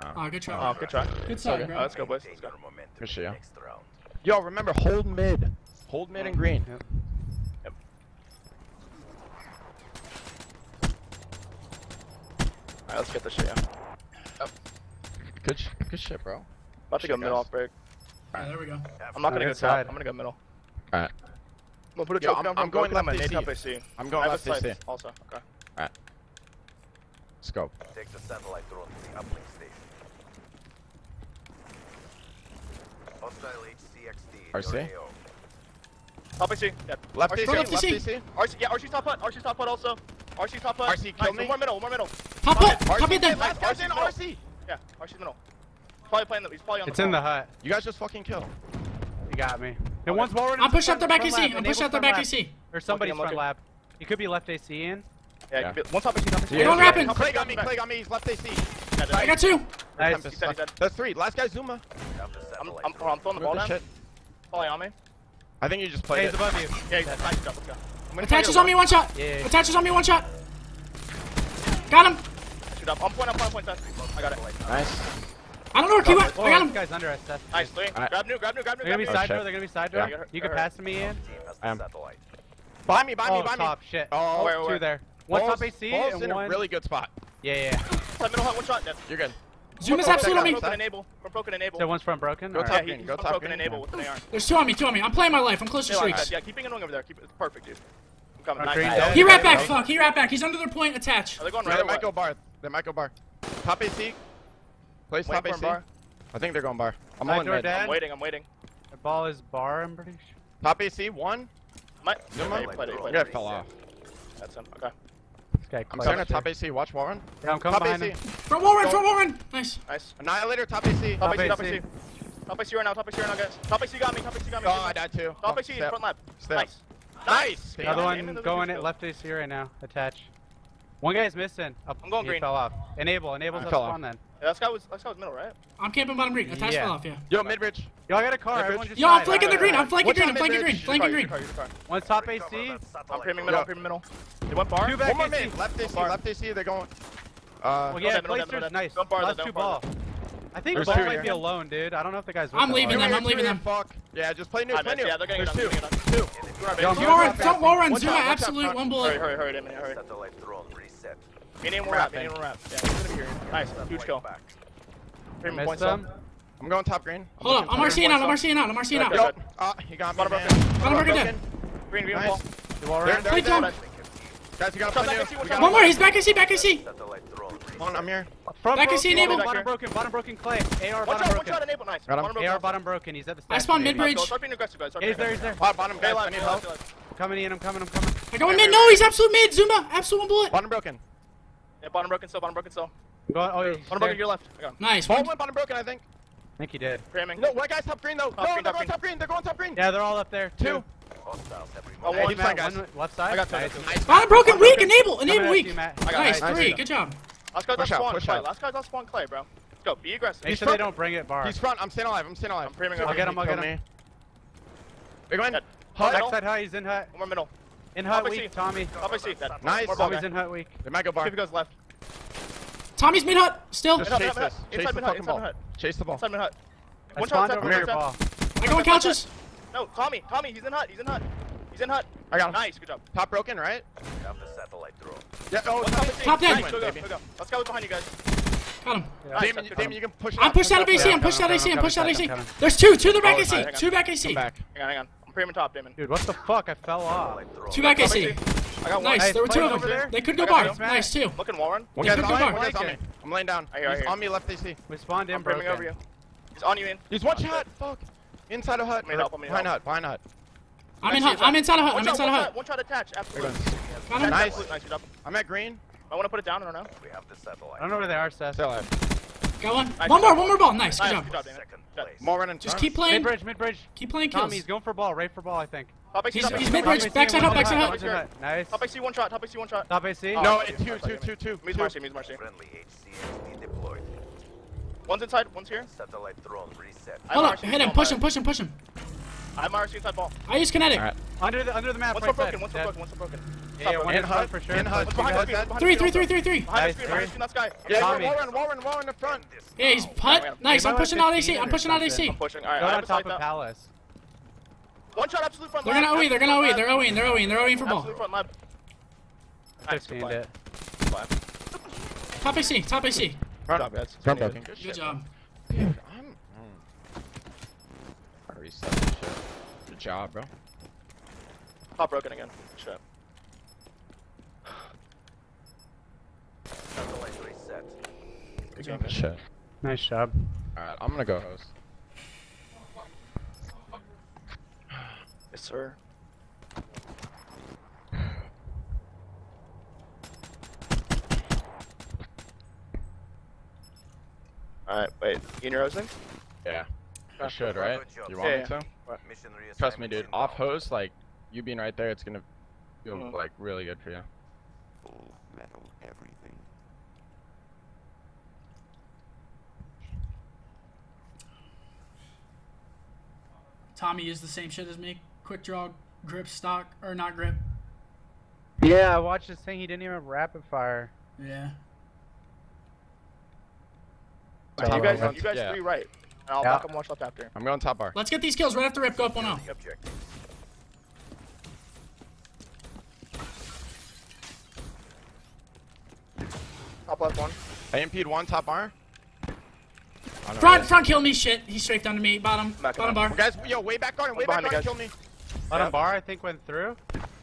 Oh, oh good try. Oh, good try. Good side, okay. bro. Oh, let's go, boys. Let's go. Let's yo. Yo, remember, hold mid. Hold mid and oh, green. Yep. yep. Alright, let's get the shit, yeah. Yep. Good, sh good shit, bro. About to go shit, middle off break. Alright, there we go. I'm not gonna go side. top. I'm gonna go middle. Alright. We'll put a choke. I'm, I'm going, left. I'm. I'm going left. Also, okay. Alright. Let's go. Take the satellite drone to the uplink station. Hostile HCXD. RC. Help AC. Yep. Left AC. Left AC. RC. Yeah, RC top hut. RC top hut also. RC top hut. RC, kill nice. me. One more middle. One more middle. Top hut. Top in there. RC. Yeah, RC middle. Probably playing the, he's probably on it's the It's in the hut. You guys just fucking kill. You got me. And one's more I'm pushing out their back AC. I'm pushed out their back AC. Or somebody's front lab. It could be left AC in. Yeah, yeah. one top AC, top AC. Yeah. Don't happen. Clay got me, Clay got me, he's left AC. I got two. Nice. He's dead, he's dead. There's three. Last guy, Zuma. I'm, I'm, I'm throwing the ball down. Falling on me. I think you just played hey, he's it. above you. Yeah, he's attached up. Let's go. Attaches on me, one shot. Yeah. Attaches on me, one shot. Got him. Shoot up. On point, on point, on point. I got it. Nice. I don't know where he went. Oh, I got oh, him. Guys under us. That's nice. Right. Grab new. Grab new. Grab new. They're gonna be oh, side door. They're gonna be side door. Yeah. You can pass to me in. I am. Behind me. Behind oh, me. Oh, top. Shit. Oh, wait, wait, wait. two there. One top AC balls in a really good spot. Yeah, yeah. Side middle hut. One shot. Death. You're good. Zoom is absolutely on me. Broken enable. From broken enable. So one's from broken. Go top right. green. Go top broken green. enable with an AR. There's two on me. Two on me. I'm playing my life. I'm close to streaks. Yeah, keeping it over there. Keep it perfect, dude. I'm coming. Nice. He right back. Fuck. He right back. He's under their point. Attach. They're going right. They might go bar. They might go bar. Top AC. Place top one bar. I think they're going bar. I'm Side on. Dead. I'm waiting, I'm waiting. The ball is bar, I'm pretty sure. Top AC, one. My, no, no, yeah, fell off. That's him, okay. Okay, I'm starting at top AC, watch Warren. Yeah, I'm coming top behind AC. him. From Warren, from Warren! Nice. Nice. Annihilator, top AC. Top, top AC, top AC. Top AC right now, top AC right now, guys. Top AC got me, top AC got me. Oh, I died too. Top AC, front left. Nice. Nice! Another one going at left AC right now, attach. One guy's missing. Up, I'm going he green. fell off. Enable, enable's up spawn then. That guy was that guy was middle, right? I'm camping bottom green. Attached yeah. fell off, yeah. Yo, mid bridge. Yo, I got a car. Everyone just Yo, I'm flanking the green. I'm flanking green. I'm flanking green. Flanking green. One top AC. I'm creaming middle. I'm creaming middle. They went bar. Two back One more AC. Mid. Left AC. Left AC. They're going. Uh, well, yeah, Placer's nice. Bar, Last two ball. I think ball might be alone, dude. I don't know if the guy's. I'm leaving them. I'm leaving them. Fuck. Yeah, just play new. Yeah, they're getting There's two. Two. Don't wall run. Zuma. Absolute one bullet. Hurry, hurry, hurry, hurry. Minion one wrap, minion one wrap. Yeah, he's gonna be here. Nice, huge kill. Premium points up. I'm going top green. Hold up, I'm RCing out, I'm RCing out, I'm RCing out. Yup. Ah, he got me. Bottom broken dead. Green, green wall. Play Tom. Guys, you gotta play One more, he's back AC, back AC. One, I'm here. Front back AC enable. Bottom broken, bottom broken, Clay. AR watch bottom out, broken. Watch out, enable, nice. Got him. Bottom AR bottom broken, he's at the stack. I spawned mid bridge. Start being aggressive, guys. He's there, he's there. Bottom, guys, I need help. I'm coming in, I'm coming, I'm coming. I go in mid, no, he's absolute mid, Zuma. Absolute one bullet. Bottom broken. Yeah, bottom broken cell, bottom broken cell. Got, oh, yeah, bottom there. broken, your left. I. Nice. one. went bottom broken, I think. I think he did. Cramming. No, white guy's top green though. Top no, green, they're going top green. They're going top green. Yeah, they're all up there. Two. Oh, one side. One left side. I got two. Nice. Nice. Bottom broken, bottom weak, enable, enable weak. Nice, three. Good job. Last guy's push on spawn clay. Last guy's on spawn clay, bro. Let's go. Be aggressive. Make sure they don't bring it, bar. He's front. I'm staying alive. I'm staying alive. I'm preming over. I'll get him. I'll get him. Big one. Hut. Backside high. He's in hut. One more middle. In hurt Up. Tommy. Up Nice. Tommy's in hurt weak. The mega bar. Shiv goes left. Tommy's mid hut. Still. Just chase this. Chase the fucking ball. Chase the ball. Inside mid hut. One shot inside. One shot inside. I go couches. No, Tommy. Tommy, he's in hut. He's in hut. He's in hut. I got him. Nice, good job. Top broken, right? Have the satellite throw. Yeah, oh, top, dead. Nice, go, go. Let's go behind you guys. Got him. Yeah, Damien, you can push. I'm pushed out of AC. I'm pushed out of AC. I'm pushed out of AC. There's two. Two in the back AC. Two back AC. Hang on, hang on. Pyramid top, Damon. Dude, what the fuck? I fell off. Two back AC. I got one. Nice, there were two of them. They could go bar. Nice, too. Looking Warren. One guy's on, bar. Me. I'm laying down. He's on me left AC. We spawned in, I'm over you. He's on you, in. He's one shot. Fuck. Inside a hut. Why not? Why not? I'm in hut. I'm inside a hut. I'm inside a hut. One shot attached. Absolutely. Nice. Nice. I'm at green. I want to put it down. I don't know. We have the satellite. I don't know where they are, Seth. Got one. Nice. One more, one more ball. Nice. Good nice. job. Good job more running. Just keep playing. Mid bridge, mid bridge. Keep playing kills. Tommy, he's going for ball, right for ball, I think. Top AC, he's, top he's mid bridge. Backside up, backside up. Nice. Top AC one shot. Top AC one shot. Top AC. Oh, no, two, two, two, two. Me's Marcy. Me's Marcy. Friendly HCXD deployed. One's inside. One's here. Satellite drone reset. Hold up. Hit oh, him. Push him. Push him. Push him. I'm RC inside ball. I use kinetic. All right. Under the under the map. What's right broken. What's broken. What's broken. Yeah, yeah, one in for sure. In HUD. Three, three, three, three, three. Behind nice, screen, behind screen, that sky. Yeah, Tommy. wall run, wall run, wall front. Yeah, he's put. Nice, I'm pushing out AC, I'm pushing out AC. I'm pushing, alright. Not on top of Palace. One shot absolute front They're gonna OE, they're gonna OE, they're OEing, they're OEing, they're OEing for ball. Absolute front lab. Top AC, top AC. Good job. Dude, I'm... Reset. Good job, bro. Top broken again. Shit. Good job. Shit. Nice job. Alright, I'm gonna go host. Yes, sir. Alright, wait. You in your hosting? Yeah. I should, right? You want yeah, me to? What? Trust me, dude. Off host, like, you being right there, it's gonna feel, mm -hmm. like, really good for you. Full metal everything. Tommy is the same shit as me. Quick draw, grip stock, or not grip. Yeah, I watched this thing. He didn't even rapid fire. Yeah. You guys, you guys yeah. three right. And I'll yeah. back up watch left after. I'm going top bar. Let's get these kills right after rip. Go up 1 0. Top left one. I MP'd one, top bar. Oh, no, front, front, kill me, shit. He's strafed onto me. Bottom, back bottom bar. Guys, yo, way back garden, way back garden, kill me. Bottom yeah. bar, I think, went through.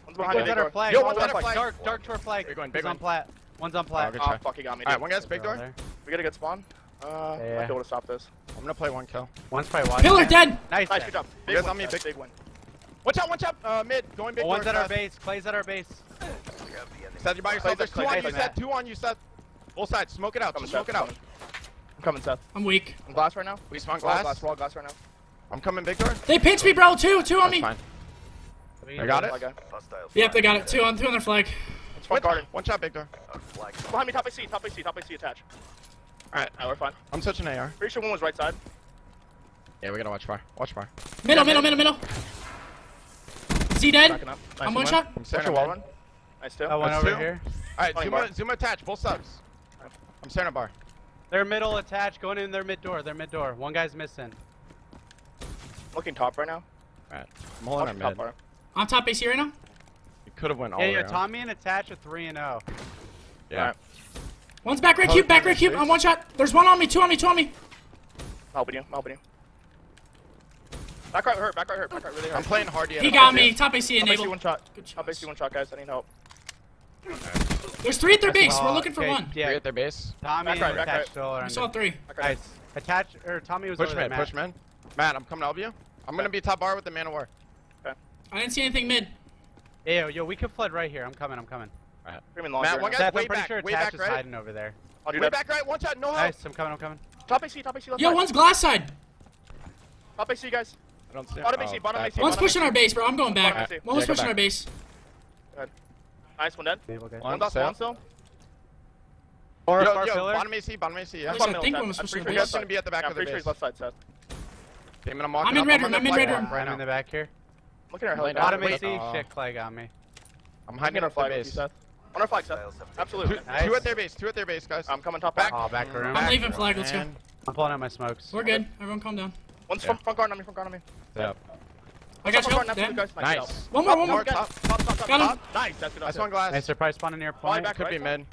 One's behind one's our flag. Yo, one's, one's on our flag. Dark, dark to our flag. You're going big one's one. on plat. One's on plat. Oh, oh fuck, he got me. Alright, one guy's big door. There. We got a good spawn. Uh, yeah. might be able to stop this. I'm gonna play one kill. One's probably one. Pillar dead! Nice, nice, good job. Big you guys on me, big, big one. Watch out! Watch out! uh, mid, going big. Oh, one's at our base, Clay's at our base. Seth, you're by yourself. Oh, there's two on you, Seth, two on you, Seth. Both sides, smoke it out, smoke it out. I'm coming, Seth. I'm weak. I'm glass right now. We spawn glass. Glass, wall, glass right now. I'm coming big door. They pinch me, bro. Two, two on me. Fine. They got it. Yep, they got it. Two on, two on their flag. It's front garden. One shot, big door. Behind me, top AC, top AC, top AC attached. Alright, we're fine. I'm touching AR. Pretty sure one was right side. Yeah, we gotta watch fire. Watch fire. Middle, middle, middle, middle. Is he dead? Nice I'm one, one shot. I'm staring wall one. Nice two. That one over here. Alright, zoom, bar. zoom attached, both subs. I'm center bar. They're middle attached, going in their mid door. Their mid door. One guy's missing. Looking top right now. Alright. I'm holding on mid. Top I'm top base right now. It could have went all Yeah, yeah. Tommy and attach a 3 and 0. Yeah. All right. One's back right cube, back right cube. I'm one shot. There's one on me, two on me, two on me. I'm helping you. I'm helping you. Back right hurt, back right hurt, back right really hurt. I'm playing hard yet. He got me. Top AC enabled. Top AC one shot. Top AC one shot, guys. I need help. Okay. There's three at their base. We're looking for okay. one. Yeah. Three at their base. Tommy back right, back right. Still we saw three. Right. Nice. Attach, or Tommy was push over man, there, Matt. Push man, I'm coming to help you. I'm okay. gonna be top bar with the man of war. Okay. I didn't see anything mid. Ayo, yo, we could flood right here. I'm coming, I'm coming. Right. Matt, one guy's Seth, way I'm pretty back, sure way back, right? hiding over there. Oh, I'll do way that. back right, one shot, no help. Nice, I'm coming, I'm coming. Top AC, top AC, left Yo, right. one's glass side. Top AC, guys. I don't see Bottom oh, AC, bottom AC. Oh, one's pushing our base, bro. I'm going back. Right. One yeah, pushing back. our base. Good. Nice, one dead. Okay. One, one, one still. Or yo, yo, pillar. bottom AC, bottom AC. Yeah. I think one was pushing the base. I'm gonna be at the back of the base. I'm left side, Seth. I'm walking I'm in red room, I'm in red room. I'm in the back here. Looking at our helicopter. Bottom AC, oh. shit, Clay got me. I'm hiding our flag base. Seth. On our flag, Seth. Absolutely. Nice. Two at their base, two at their base, guys. I'm coming top back. Oh, back room. I'm back leaving room, flag, let's man. go. I'm pulling out my smokes. We're good. Everyone calm down. One's yeah. front, guard on me, front guard on me. Yep. I got you. Nice. Help. One more, one more. Top, top, top, top, got top. him. Nice, that's good. I one glass. Nice surprise spawn in your point. Back, Could right, be mid.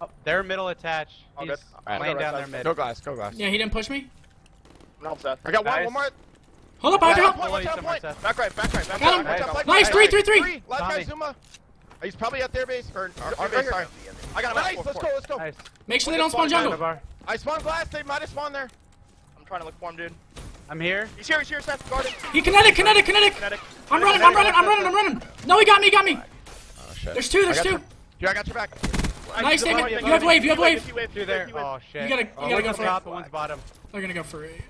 Oh, they're middle attached. He's good. Laying right, down right, their mid. Go glass, go glass. Yeah, he didn't push me. No, upset. I got one, one more. Hold up, Andre. Back right, back right, back right. Nice, nice. three, three, three. Last guy, Zuma. Oh, he's probably at their base, or, our base, sorry. I got him. Nice, let's go, let's go. Make sure they don't spawn jungle. I spawned glass, they might have spawned there. I'm trying to look for him, dude. I'm here. He's here, he's here, Seth. Guard him. He kinetic, kinetic, kinetic. I'm running, I'm running, I'm running, I'm running. No, he got me, he got me. Oh, there's two, there's two. Yeah, I got your back. Nice, David. You have wave, you have wave. You there. Oh, shit. You gotta, you gotta go for it. One's bottom. They're gonna go for it.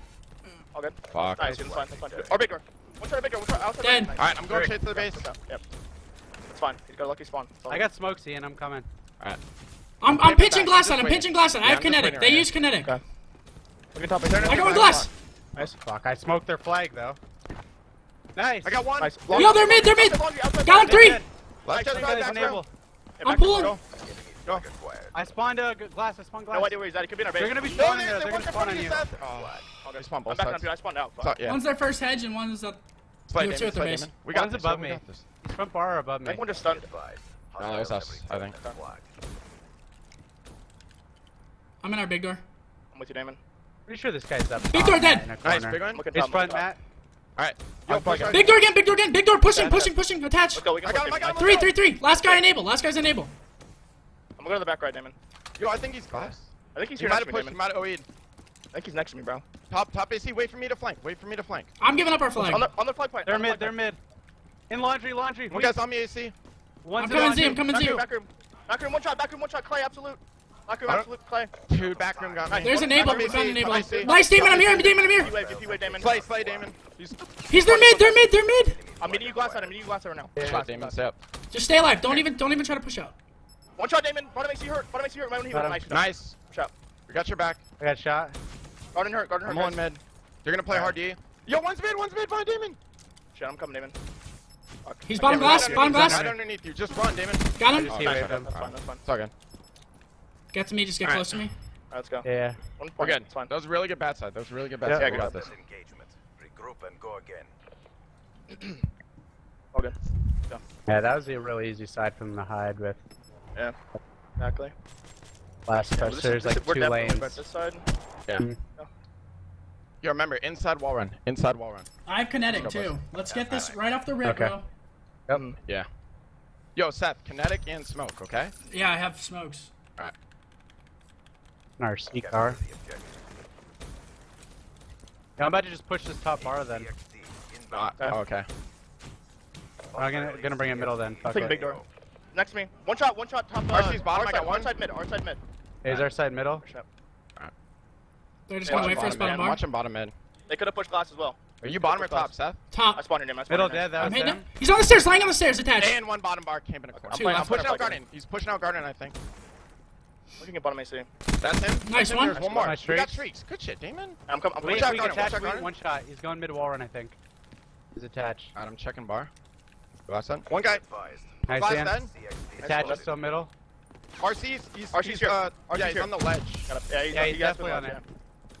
All good. Fuck. Nice, that's fine, that's fine. Or bigger. One try bigger. one try outside. Dead. Alright, I'm going straight to the base. Yep. It's fine. He's got a lucky spawn. I got smokes, Ian. I'm coming. Alright. I'm, I'm pitching glass on, I'm pitching glass on. I have kinetic. They use kinetic. Okay. I got with glass. Nice. Fuck, I smoked their flag though. Nice. I got one. Nice. Yo, they're mid, they're mid. Got him three. Left. I'm pulling. Go. I spawned a glass. I spawned glass. No idea where he's at. He could be in our base. They're gonna be spawning no, there. They're gonna spawn on you. Oh. I spawned both I'm back sides. up. I spawned out. So, yeah. One's our first hedge and one's up. Play Damon, play Damon. We got One's this. above me. He's from far above me. Everyone just stunned. No, that us, I think. I'm in our big door. I'm with you, Damon. Pretty sure this guy's up. Big door dead! Nice, big one. He's front, Matt. Alright. Big door again, big door again, big door pushing, pushing, pushing, attach. I got him, I got him. Three, three, three. Last guy enable, last guy's enable. I'm going to the back right, Damon. Yo, I think he's close. I think he's he here next to me, pushed, Damon. He might have pushed, I think he's next to me, bro. Top, top AC, wait for me to flank, wait for me to flank. I'm giving up our flank. On the, on the flank point. They're mid, they're mid. In laundry, laundry. One guy's on me, AC. One's I'm coming Z, I'm coming Z. Back room, back room. Back room, one shot, back room, one shot. Clay, absolute. Back room, absolute, Clay. Dude, back room got me. There's an enable, found an enable. Nice, Damon, I'm here, I'm Damon, I'm here. D-Wave, D-Wave, Damon. Play, play, Damon. He's their mid, they're mid, they're mid. I'm meeting you glass out, I'm meeting you glass out right now. Yeah, Damon, step. Just stay alive, don't even, don't even try to push out. One shot, Damon. Bottom makes you hurt. Bottom makes you hurt. My he heal. Nice. Nice. Shot. We got your back. I got shot. Garden hurt. Garden hurt. I'm on mid. You're gonna play hard D. Yo, one's mid. One's mid. Find Damon. Shit, I'm coming, Damon. Okay. He's Bottom glass. bomb blast. Right underneath you, just run, Damon. Got him. Oh, nice. That's fine, that's fine. It's all good. Get to me, just get All close to me. Right, let's go. Yeah. One point. We're good. It's fine. That was really good bad side. That was really good bad yeah. side. Yeah, good about this. Engagement. Regroup and go again. all good. Yeah, that was a really easy side from the hide with yeah, exactly. Last press, there's like we're two lanes. This side. Yeah. Mm -hmm. Yo, remember, inside wall run. Inside wall run. I have kinetic Let's too. Let's yeah, get this right off the rip, okay. bro. Yep. Mm. Yeah. Yo, Seth, kinetic and smoke, okay? Yeah, I have smokes. Alright. Our sneak car. Yeah, I'm about to just push this top bar then. Ah, oh, okay. I'm gonna, gonna bring it middle then. Fuck it. big door. Next to me. One shot, one shot, top. Uh, RC's bottom, our I got one. side mid, our side mid. Hey, is our side middle? Alright. They're just gonna wait for us bottom bar. Watch him bottom mid. They could have pushed glass as well. Are you bottom or top, Seth? Top. I spawned him. I spawned Middle dead. That him. He's on the stairs. Lying on the stairs. Attached. And one bottom bar camping. in a corner. Okay, I'm, I'm, pushing out garden. He's pushing out garden, I think. Looking at bottom AC. That's him. Nice That's him. one. There's one more. Nice we got streaks. Good shit, Damon. I'm coming. I'm wait, shot. One shot He's going mid wall run, I think. He's attached. Adam checking bar. Go outside. One guy. Advised. Nice, Five, Sam. Attach nice still middle. RC's, he's, RC's he's, here. Uh, RC's yeah, he's on the ledge. Yeah, he's, yeah, on, he's definitely on, on it.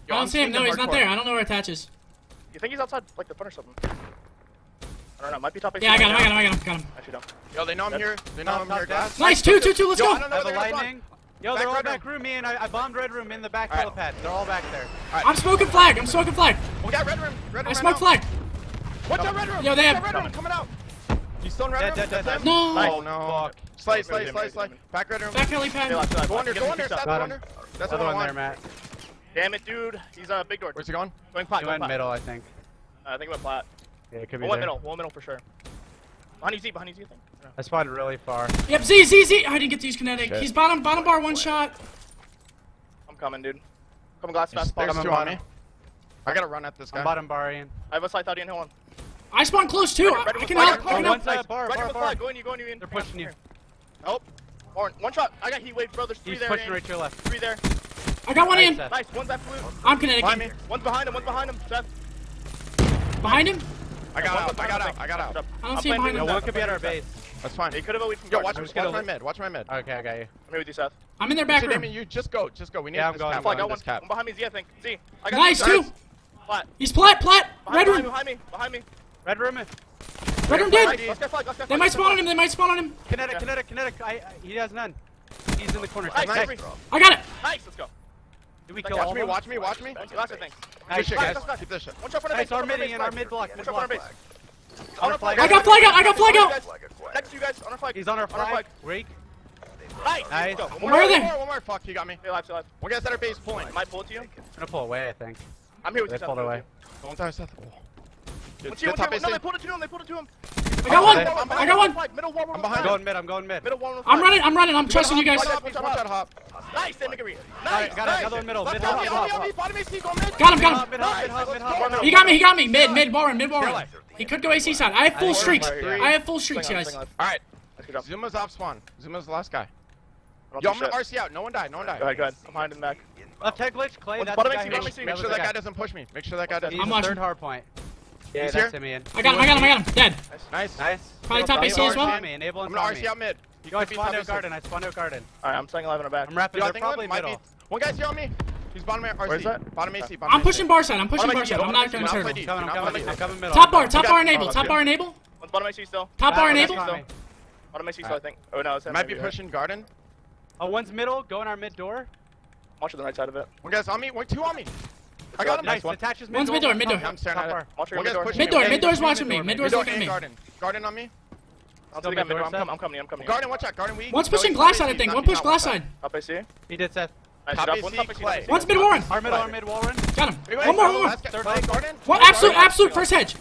Yo, I don't see him. No, he's not there. I don't know where Attach is. You think he's outside, like, the front or something? I don't know. Might be top 8. Yeah, I got him. I got him. I got him. Got him. Actually, don't. Yo, they know I'm here. They know I'm here, guys. Nice. Two, two, two. Let's go. I don't know. Lightning. Yo, they're all back room. Me and I, I bombed red room in the back all right. helipad. They're all back there. All right. I'm smoking flag. I'm smoking flag. We got red room. Red room I smoke flag. What's that red room. Yo, they have. Red room coming out. Stone right dead, dead, dead, No! Oh no. Fuck. Slay, slay, slay, slay. Back right room. Back alley pen. Go under, go under, stop go under. That's another one there, Matt. Damn it, dude. He's a big door. Where's he going? Going plat. Going middle, I think. Uh, I think about plat. Yeah, it could be. One middle, one middle for sure. Behind you, Z, behind you, Z, I think. I spotted really far. Yep, Z, Z, Z. I didn't get these kinetic. Shit. He's bottom, bottom bar, one shot. I'm coming, dude. Come on, glass, fast. There's two on me. I gotta run at this guy. I'm bottom bar, Ian. I have a side out, in Hold on. I spawned close too. Right, right, I can help. I can help. Bar, bar, right bar. Go in, you go in, you in. They're pushing you. Help. Orange. One shot. I got heat wave, brothers. Three He's there. pushing right to your left. Three there. I got one nice, in. Seth. Nice. One's that blue. I'm Connecticut. Behind me. One's behind him. One's behind him. Seth. Behind him? I got out. I got out. I got out. I don't see him behind him. No, one could be at our base. That's fine. He could have always. Yo, watch, watch my mid. Watch my mid. Okay, I got you. I'm here with you, Seth. I'm in their back room. You just go. Just go. We need yeah, I'm going, cap. I'm I got one. Cap. I'm behind me, Z, I think. Z. I got nice, two. Plat. He's plat, plat. Behind, Red room. Behind me, behind me. Red room. Red room dead. They might spawn on him. They might spawn on him. Kinetic, kinetic, kinetic. I, I, he has none. He's in the corner. Nice, nice. I got it. Nice. Let's go. Did we kill watch all me, watch me, watch me, watch me. Nice shit, guys. Keep this shit. One shot for the base. Our mid and our mid block. Mid block. On our flag. I got flag out. I got flag out. Next to you guys. On our flag. He's on our flag. Rake. Nice. nice. One more, Where are they? One more, one more. Fuck, you got me. Hey, live, live. lives. One guy's at our base pulling. Am I pulling to you? I'm gonna pull away, I think. I'm here with they you. They pulled away. One time, Seth. Oh. Good, good top AC. No, they pulled it to him, they pulled it to him. I got one! I got one! Middle wall, I'm behind. going mid, I'm going mid. Middle wall, I'm running, I'm running, I'm trusting you guys. Nice. Nice, Got another middle. Got him, got him. He got me, he got me. Mid, mid, Warren. mid, Warren. He could go AC side. I have full streaks. I have full streaks, guys. Alright. Zuma's off spawn. Zuma's the last guy. Yo, I'm gonna RC out. No one died. no one died. Go ahead, go ahead. I'm behind in the back. Left head glitch, Clay. Make sure that guy doesn't push me. Make sure that guy doesn't. I'm on third hard point. Yeah, He's that's here. him, Ian. I got him, I got him, I got him. Dead. Nice. Nice. Probably top AC as well. I'm gonna RC out mid. You guys spawned out garden, I spawn out garden. Alright, I'm staying 11 in the back. I'm wrapping, they're probably middle. Be... One guy's here on me. He's bottom RC. Where's that? Bottom AC, bottom I'm pushing bar side, I'm pushing bar side. I'm not gonna turn. I'm coming, I'm coming, I'm coming middle. Top bar, top bar enable, top bar enable. Bottom AC still. Top bar enable. Bottom AC still, I think. Oh no, it's Might be pushing garden. Oh, one's middle, go in our mid door. Watch the right side of it. One guy's on me, one, two on me. I got him. Nice. One. Attaches mid One's mid door, mid door. I'm staring at it. Mid door, mid door. Mid door's watching me. Mid door's looking at me. Garden. On me. I'll take mid door. I'm coming, I'm coming, I'm coming. Garden, watch out. Garden, we. One's pushing glass side, I think. One push glass side. Up I see. He did, Seth. Top AC, one top One's mid Warren. Our mid, our mid Warren. Got him. One more, one more. Third Garden. One absolute, absolute first hedge.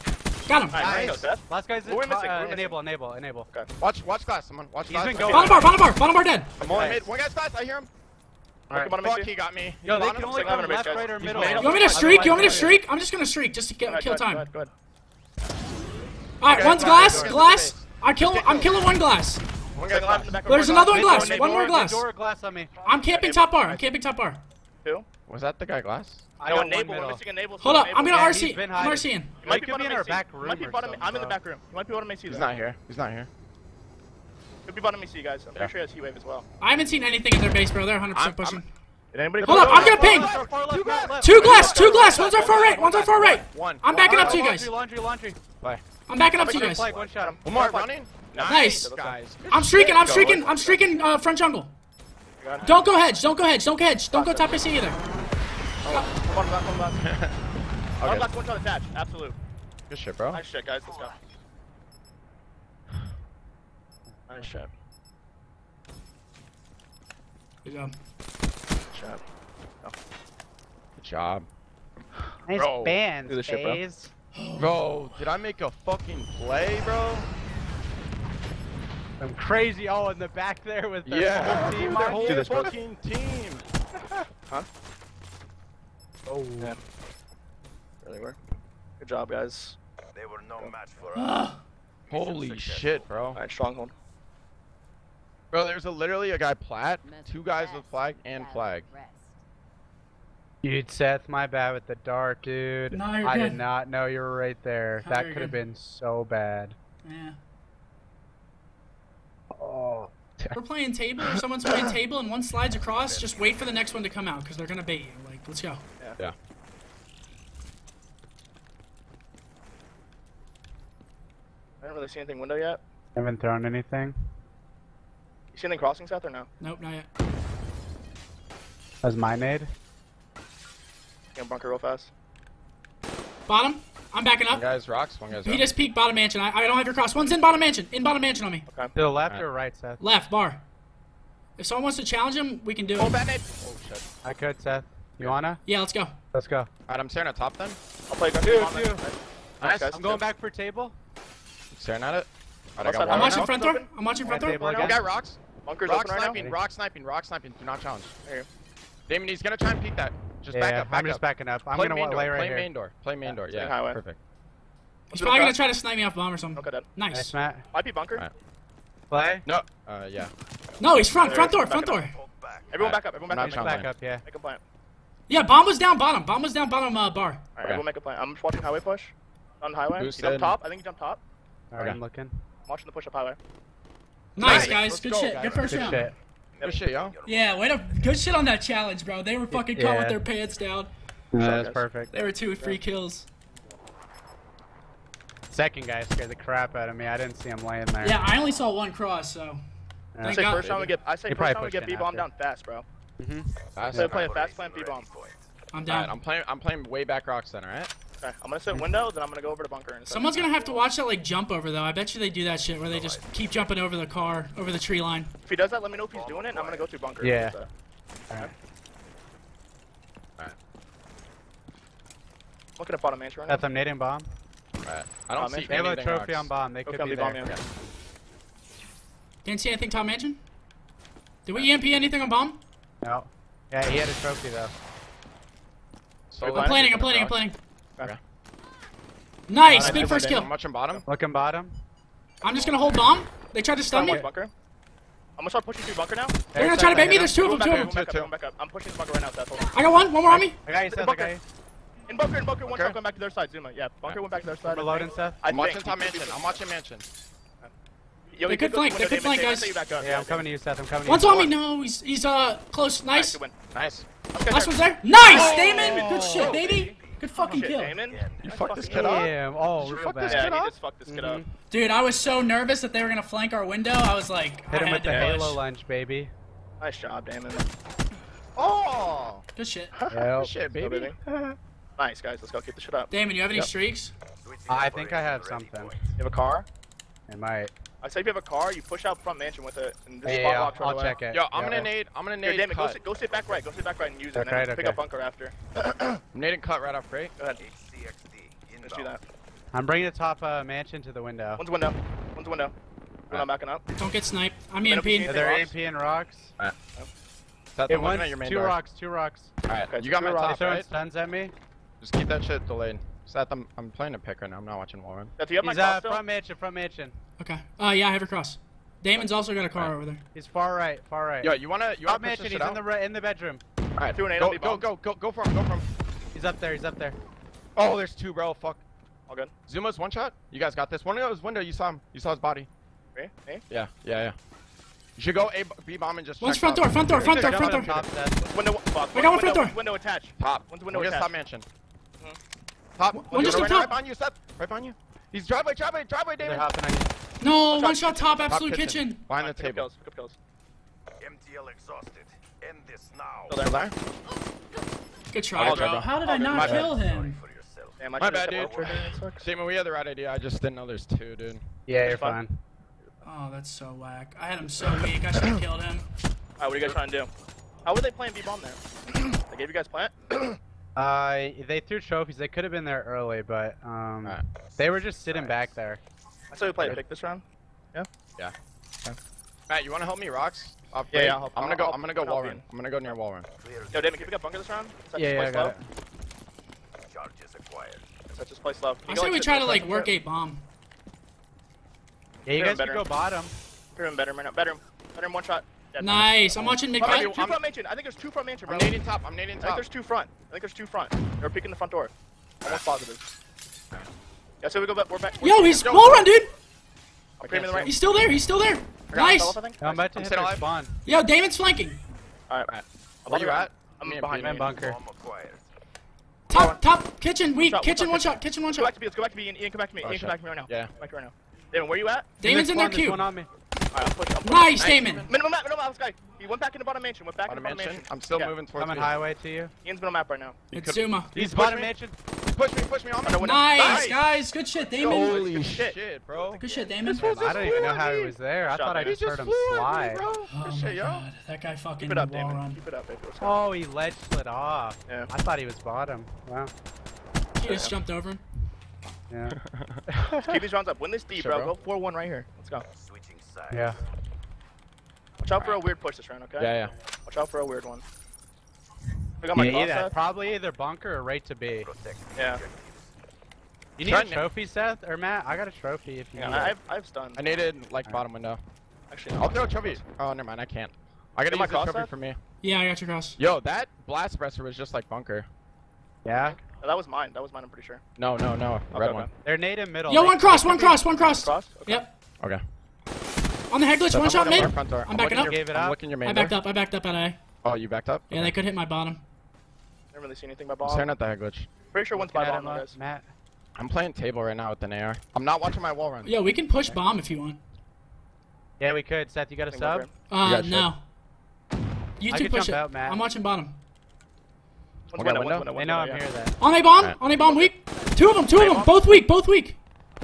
Got him. Nice. nice. Go, Last guy's. We're missing. Uh, enable, enable, enable. Okay. Watch, watch glass. Someone, watch He's glass. Been going. Bottom bar, bottom bar, bottom bar dead. I'm on nice. mid. One guy's glass. I hear him. Alright, fuck, he got me. Yo, they can only come left, right, or middle. You want me to streak? You want me to streak? I'm just gonna streak just to get, kill time. Alright, one's glass, glass. I kill. I'm killing one glass. One guy glass. The back There's another one glass. One more glass. Door glass on me. I'm camping top bar. I'm camping top bar. Who? Was that the guy glass? I no, enable. We're missing enable. Hold up. I'm gonna RC. I'm RCing. Might be in our back room. I'm in the back room. Might be bottom AC. He's not here. He's not here. Could be bottom AC, guys. I'm Yeah. pretty sure he has heat wave as well. I haven't seen anything in their base, bro. They're 100% I'm- pushing. I'm- Did anybody? Hold up, I'm gonna ping. Far left, far left. Two glass, two glass. One's our far right. One's our far right. One. I'm backing up to you guys. Laundry, laundry, laundry. I'm backing up to you guys. one shot. One more running. Nice. guys. I'm streaking. I'm streaking. I'm streaking. Uh, front jungle. Don't go hedge. Don't go hedge. Don't go hedge. Don't go top AC either. One glass, one glass. One Okay. one shot attached. Absolute. Good shit, bro. Nice shit, guys. Let's go. Oh, nice shot. Good job. Shot. Oh. Good job. Nice Bro, bands, do the shit, bro. Bro, did I make a fucking play, bro? I'm crazy. all in the back there with the Yeah, whole team their whole you. this, bro. fucking team. Huh? Oh. Yeah. Really were. Good job, guys. They were no match for us. Holy shit, bro. All right, stronghold. Bro, there's a, literally a guy plat, two guys with flag and flag. rest. Dude, Seth, my bad with the dark, dude. No, you're I good. did not know you were right there. No, that you're could have been so bad. Yeah. Oh. We're playing table or someone's playing table and one slides across, just wait for the next one to come out because they're gonna bait you. Like, let's go. Yeah. I didn't really see anything window yet. Haven't thrown anything. You see anything crossing south or no? Nope, not yet. That's my nade. Get bunker real fast. Bottom. I'm backing up. One up. guy's rocks, one guy's He rocks. just peeked bottom mansion. I, I don't have your cross. One's in bottom mansion. In bottom mansion on me. Okay. To the left Alright. or right, Seth? Left bar. If someone wants to challenge him, we can do Oh, it. bad nade. Oh shit. I could, Seth. You wanna? Yeah, let's go. Let's go. Alright, I'm staring at top then. I'll play gun. Two, on two. then. Nice, guys. I'm going back for table. Staring at it. Alright, I got I'm watching front door. I'm watching front door. I One again. One guy rocks. Bunker's Rock open right sniping, now. rock sniping, rock sniping. Do not challenge. Here. Damon, he's gonna try and peek that. Just yeah, back up, back I'm just backing up. I'm Play gonna main wa- door. lay right Play here. main door. Play main door. second Yeah, highway. perfect. He's probably gonna try to snipe me off bomb or something. Okay, dead. Nice. Nice, Matt. Might be bunker. Alright. Play. No. Uh, yeah. No, he's front. Front door. Front door. Back. Everyone back up. Everyone back I'm up. not Make a trying plan. Back up, yeah. Make a plan. Yeah, bomb was down bottom. Bomb was down bottom uh, bar. Alright, Okay. everyone make a plan. I'm watching highway push. On highway. He Boosted. jumped top. I think he jumped top. Alright, Okay. I'm looking. I'm watching the push up highway. Nice, Nice. guys. Let's Good go, shit. guys. Good first Good round. shit. Good shit, yo. Yeah, way to good shit on that challenge, bro. They were fucking caught with their pants down. That's guys. perfect. They were two free kills. Second guy scared the crap out of me. I didn't see him laying there. Yeah, I only saw one cross, so Yeah. I say God. first round we get. I say He first probably round we get in B bomb after. down fast, bro. That's So it. play a fast Raising plan B bomb. rally point. I'm Alright, down. I'm playing. I'm playing way back rock center, All right. Okay, I'm gonna sit window, then I'm gonna go over to bunker. In a second. Someone's gonna have to watch that like jump over though. I bet you they do that shit where they just keep jumping over the car, over the tree line. If he does that, let me know if he's doing it, and I'm gonna go through bunker. Yeah. So, Alright. Looking at bottom mansion right now. Seth, I'm nading bomb. Alright. I don't Um, see if They have a anything trophy rocks. on bomb. They Go could down be B bomb, there. yeah. Didn't see anything Tom Mansion? Did we EMP anything on bomb? No. Yeah, he had a trophy though. Solo I'm planning, I'm planning, I'm planning. Okay. Nice, Alright, big first kill. I'm watching bottom. Looking bottom. I'm just gonna hold bomb. They tried to stun Stun me. bunker. I'm gonna start pushing through bunker now. They're gonna try to bait me. There's two of them, two of them. Two, back up. I'm pushing the bunker right now, Seth. Hold on. I got one, one more on me. I got you, Seth. I bunker. got. In bunker, in bunker, one Okay. shot going back to their side. Zuma, yeah. Bunker went back to their side. I'm reloading, Seth. I I'm watching think. top mansion. I'm watching mansion. Yo, They you could flank, through they could window, flank, Damon, Damon, guys. I say you back up. Yeah, I'm coming to you, Seth. I'm coming to One's you. on me. No, he's he's uh close. Nice. Nice. Nice. Okay, Last one's there. Nice, Oh, Damon. Good shit, oh, baby. Good oh, fucking Shit, kill. Damon. You Nice fucked this fucking kid up? Damn. Oh, you real fuck this bad. kid Yeah, up? just fucked this kid up. Mm-hmm. Dude, I was so nervous that they were gonna flank our window. I was like, Hit I him had with the to Halo push. lunge, baby. Nice job, Damon. Oh. Good shit. Yep. Good shit, baby. Nice, guys. Let's go. Keep the shit up. Damon, you have any Yep. streaks? I think I have something. You have a car? It might. I say if you have a car, you push out front mansion with it, and just Yeah, spot yeah, rocks right I'll check it. Yo, I'm Yeah. gonna nade. I'm gonna Here, nade Damon, go sit, go sit back right. Go sit back right and use it, Back and then right, pick okay. up bunker after. I'm nading cut right off right. Go ahead. HCXD Let's do that. I'm bringing the top uh, mansion to the window. One's window. One's window. We're not backing up. Don't get sniped. I'm Minimum EMPing. Are there rocks? And rocks? Seth, Hey, I'm one, looking at your main two door. rocks, two rocks. Alright, Okay, you got my rocks. They top, throwing right? stuns at me. Just keep that shit delayed. Seth, I'm, I'm playing a pick right now. I'm not watching Warren. Seth, do you have my He's car uh, still? front mansion, front mansion. Okay. Uh, yeah, I have a cross. Damon's also got a car over there. He's far right, far right. Yo, you wanna you top wanna push mansion. this He's shit in the out? right, in the bedroom. Alright, Two and eight go, go, go, go, go for him, go for him. He's up there. He's up there. Oh, there's two, bro. Fuck. All good. Zuma's one shot. You guys got this. One of those window. You saw him. You saw his body. Hey, hey. Yeah, yeah, yeah. You should go A B bomb and just. One's front door, front door, front door, front door. top, Seth. Window. Fuck. I got one front door. Window attached. Top. One's window One against attached. top mansion. Top. One oh, just right, top. Right behind you, Seth. Right behind you. He's driveway, driveway, driveway, They're David. hopping on you. No, Watch one out. shot top, Top absolute kitchen. Behind Alright, the pick up table. kills. Pick up kills. MTL exhausted. End this now. Still there. Good try, All good, bro. bro. How did I not My bad. kill him? Damn, I My should've bad, dude. my trigger, it sucks. Damon, we had the right idea. I just didn't know there's two, dude. Yeah, you're fine. fine. Oh, that's so whack. I had him so weak. I should have killed him. Alright, what are you guys trying to do? How were they playing B bomb there? they gave you guys plant? Uh, they threw trophies. They could have been there early, but um, Alright. they were just sitting back there. I saw you play pick this round. Yeah. Yeah. Okay. Matt, you wanna help me, rocks? Off Yeah, yeah, I'll help- I'm gonna I'll go. I'm gonna go I'll wall run. I'm gonna go near wall run. Clear Yo, Damon, can you pick up bunker this round? Set Yeah, this yeah, I got low. it. charges acquired. Set this place low. Can I you go, say we try to like work a bomb. Yeah, you They're guys better. can go bottom. Bedroom, bedroom, right now. Bedroom. Bedroom, one shot. Dead. Nice. I'm watching mid. Front, two I'm- front mansion. I think there's two front mansion, bro. I'm nading top. I'm nading I think top. there's two front. I think there's two front. They're peeking the front door. Almost positive. Yeah, so we go back. We're back. Yo, he's Yo. wall run, dude. I'm creaming the right. He's still there. He's still there. Nice. myself, I think. I'm about to I'm hit still their alive. spawn. Yo, Damon's flanking. Alright, right. Where you at? I'm Me behind Pete. I'm in bunker. Top, top, kitchen, weak, shot, kitchen, one one shot, shot, kitchen, one Let's go back shot. to B. Let's go back to B. Ian, Ian, come back to me. Oh, Ian, shit. come back to me right now. Yeah. Come back to me right now. Damon, where you at? Damon's in their Spawn, there's cube. one on me. Alright, I'm pushing. I'm pushing. Nice, Damon. Minimum map, minimum map, this guy. He went back into bottom mansion. Went back Bottom into bottom mansion. mansion. I'm still Yeah. moving towards Coming you. highway to you. Ian's middle map right now. It's Zuma. He's push bottom me? mansion. Push me. Push me. I'm Under Nice, Nice. guys. Good shit, Damon. Holy Good shit, shit. bro. Good shit, Damon. I don't even know how he was there. I Shot, thought I man. just He heard him flew me, slide. bro. Oh Good my shit, yo. Oh, god, that guy fucking Keep it up, Damon. run. Keep it up, baby. Oh, he ledge slid off. Yeah. I thought he was bottom. Wow. He just jumped over him. Yeah. Keep these rounds up. Win this deep, Sure, bro. bro. Go 4-1 right here. Let's go. Switching sides. yeah. Watch out for a weird push this round, okay? Yeah, yeah. Watch out for a weird one. I got my Yeah, either, set. probably either bunker or right to B. Yeah. You need Try a trophy, Seth or Matt? I got a trophy if you Yeah, need I, it. I've, I've stunned. I needed like bottom window. Actually, I'll throw a trophy. Oh, never mind. I can't. I gotta Get my cross trophy set? for me. Yeah, I got your cross. Yo, that blast presser was just like bunker. Yeah. Oh, that was mine. That was mine, I'm pretty sure. No, no, no. Okay, Red okay. one. They're native middle. Yo, one cross, one could be- cross, one cross. Cross? Okay. Yep. Okay. On the head glitch, Seth, one I'm shot looking mid. our front. I'm backing up. your- Gave it I'm up. looking your main I backed door. up. I backed up at A. Oh, you backed up? Yeah, they could hit my bottom. I didn't really see anything by I'm bomb. staring at the head glitch. Pretty sure one's Looking by at bomb, him, though, guys. Matt. I'm playing table right now with an AR. I'm not watching my wall run. Yo, we can push bomb if you want. Yeah, we could. Seth, you got a Think sub? Uh, got shit. no. You I two push jump it. out, Matt. I'm watching bottom. One's Okay, window, window? one's window, They one's know I'm window, here yeah. then. On A bomb. Alright. On A bomb. Weak. Two of them. Two of them. Both weak. Both weak.